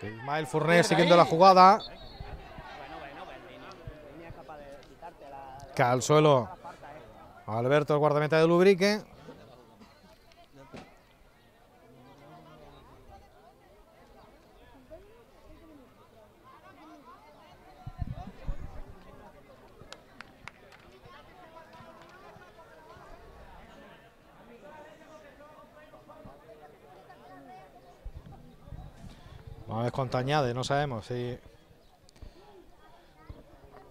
Ismael Fourné siguiendo la jugada. Cae al suelo Alberto, el guardameta de Lubrique. Cuánto añade, no sabemos si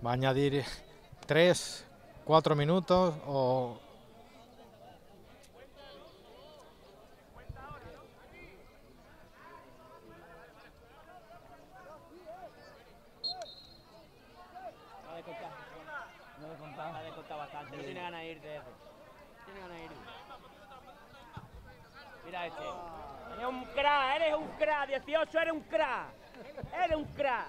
va a añadir tres, cuatro minutos o tiene ganas de ir de eso. Tiene ganas de ir. Mira este. Eres un crack, eres un crack. 18, eres un crack. Eres un crack.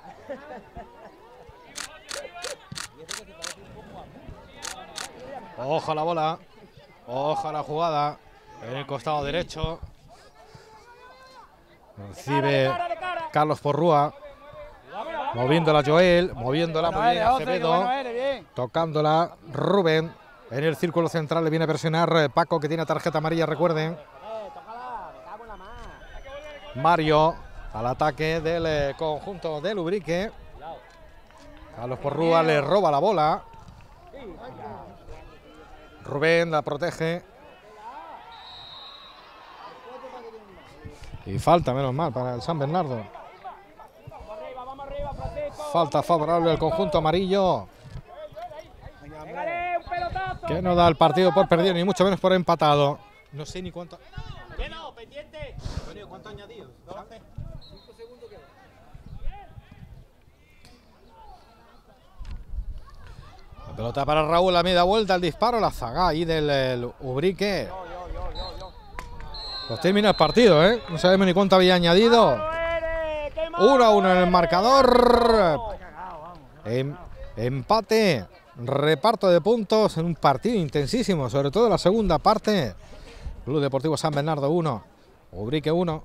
Ojo a la bola. Ojo a la jugada. En el costado derecho. Recibe Carlos Porrúa. Moviéndola Joel. Moviéndola muy bien Acevedo. Tocándola Rubén. En el círculo central le viene a presionar Paco que tiene tarjeta amarilla, recuerden. Mario al ataque del eh, conjunto de Lubrique. Carlos Porrúa le roba la bola. Rubén la protege. Y falta, menos mal, para el San Bernardo. Falta favorable al conjunto amarillo. Que no da el partido por perdido, ni mucho menos por empatado. No sé ni cuánto. Que no, pendiente. ¿Cuánto añadido? La pelota para Raúl a media vuelta, el disparo, la zaga ahí del el Ubrique. Pues termina el partido, ¿eh? No sabemos ni cuánto había añadido. 1 a 1 en el marcador. Em- empate, reparto de puntos en un partido intensísimo, sobre todo la segunda parte. Club Deportivo San Bernardo 1, Ubrique 1,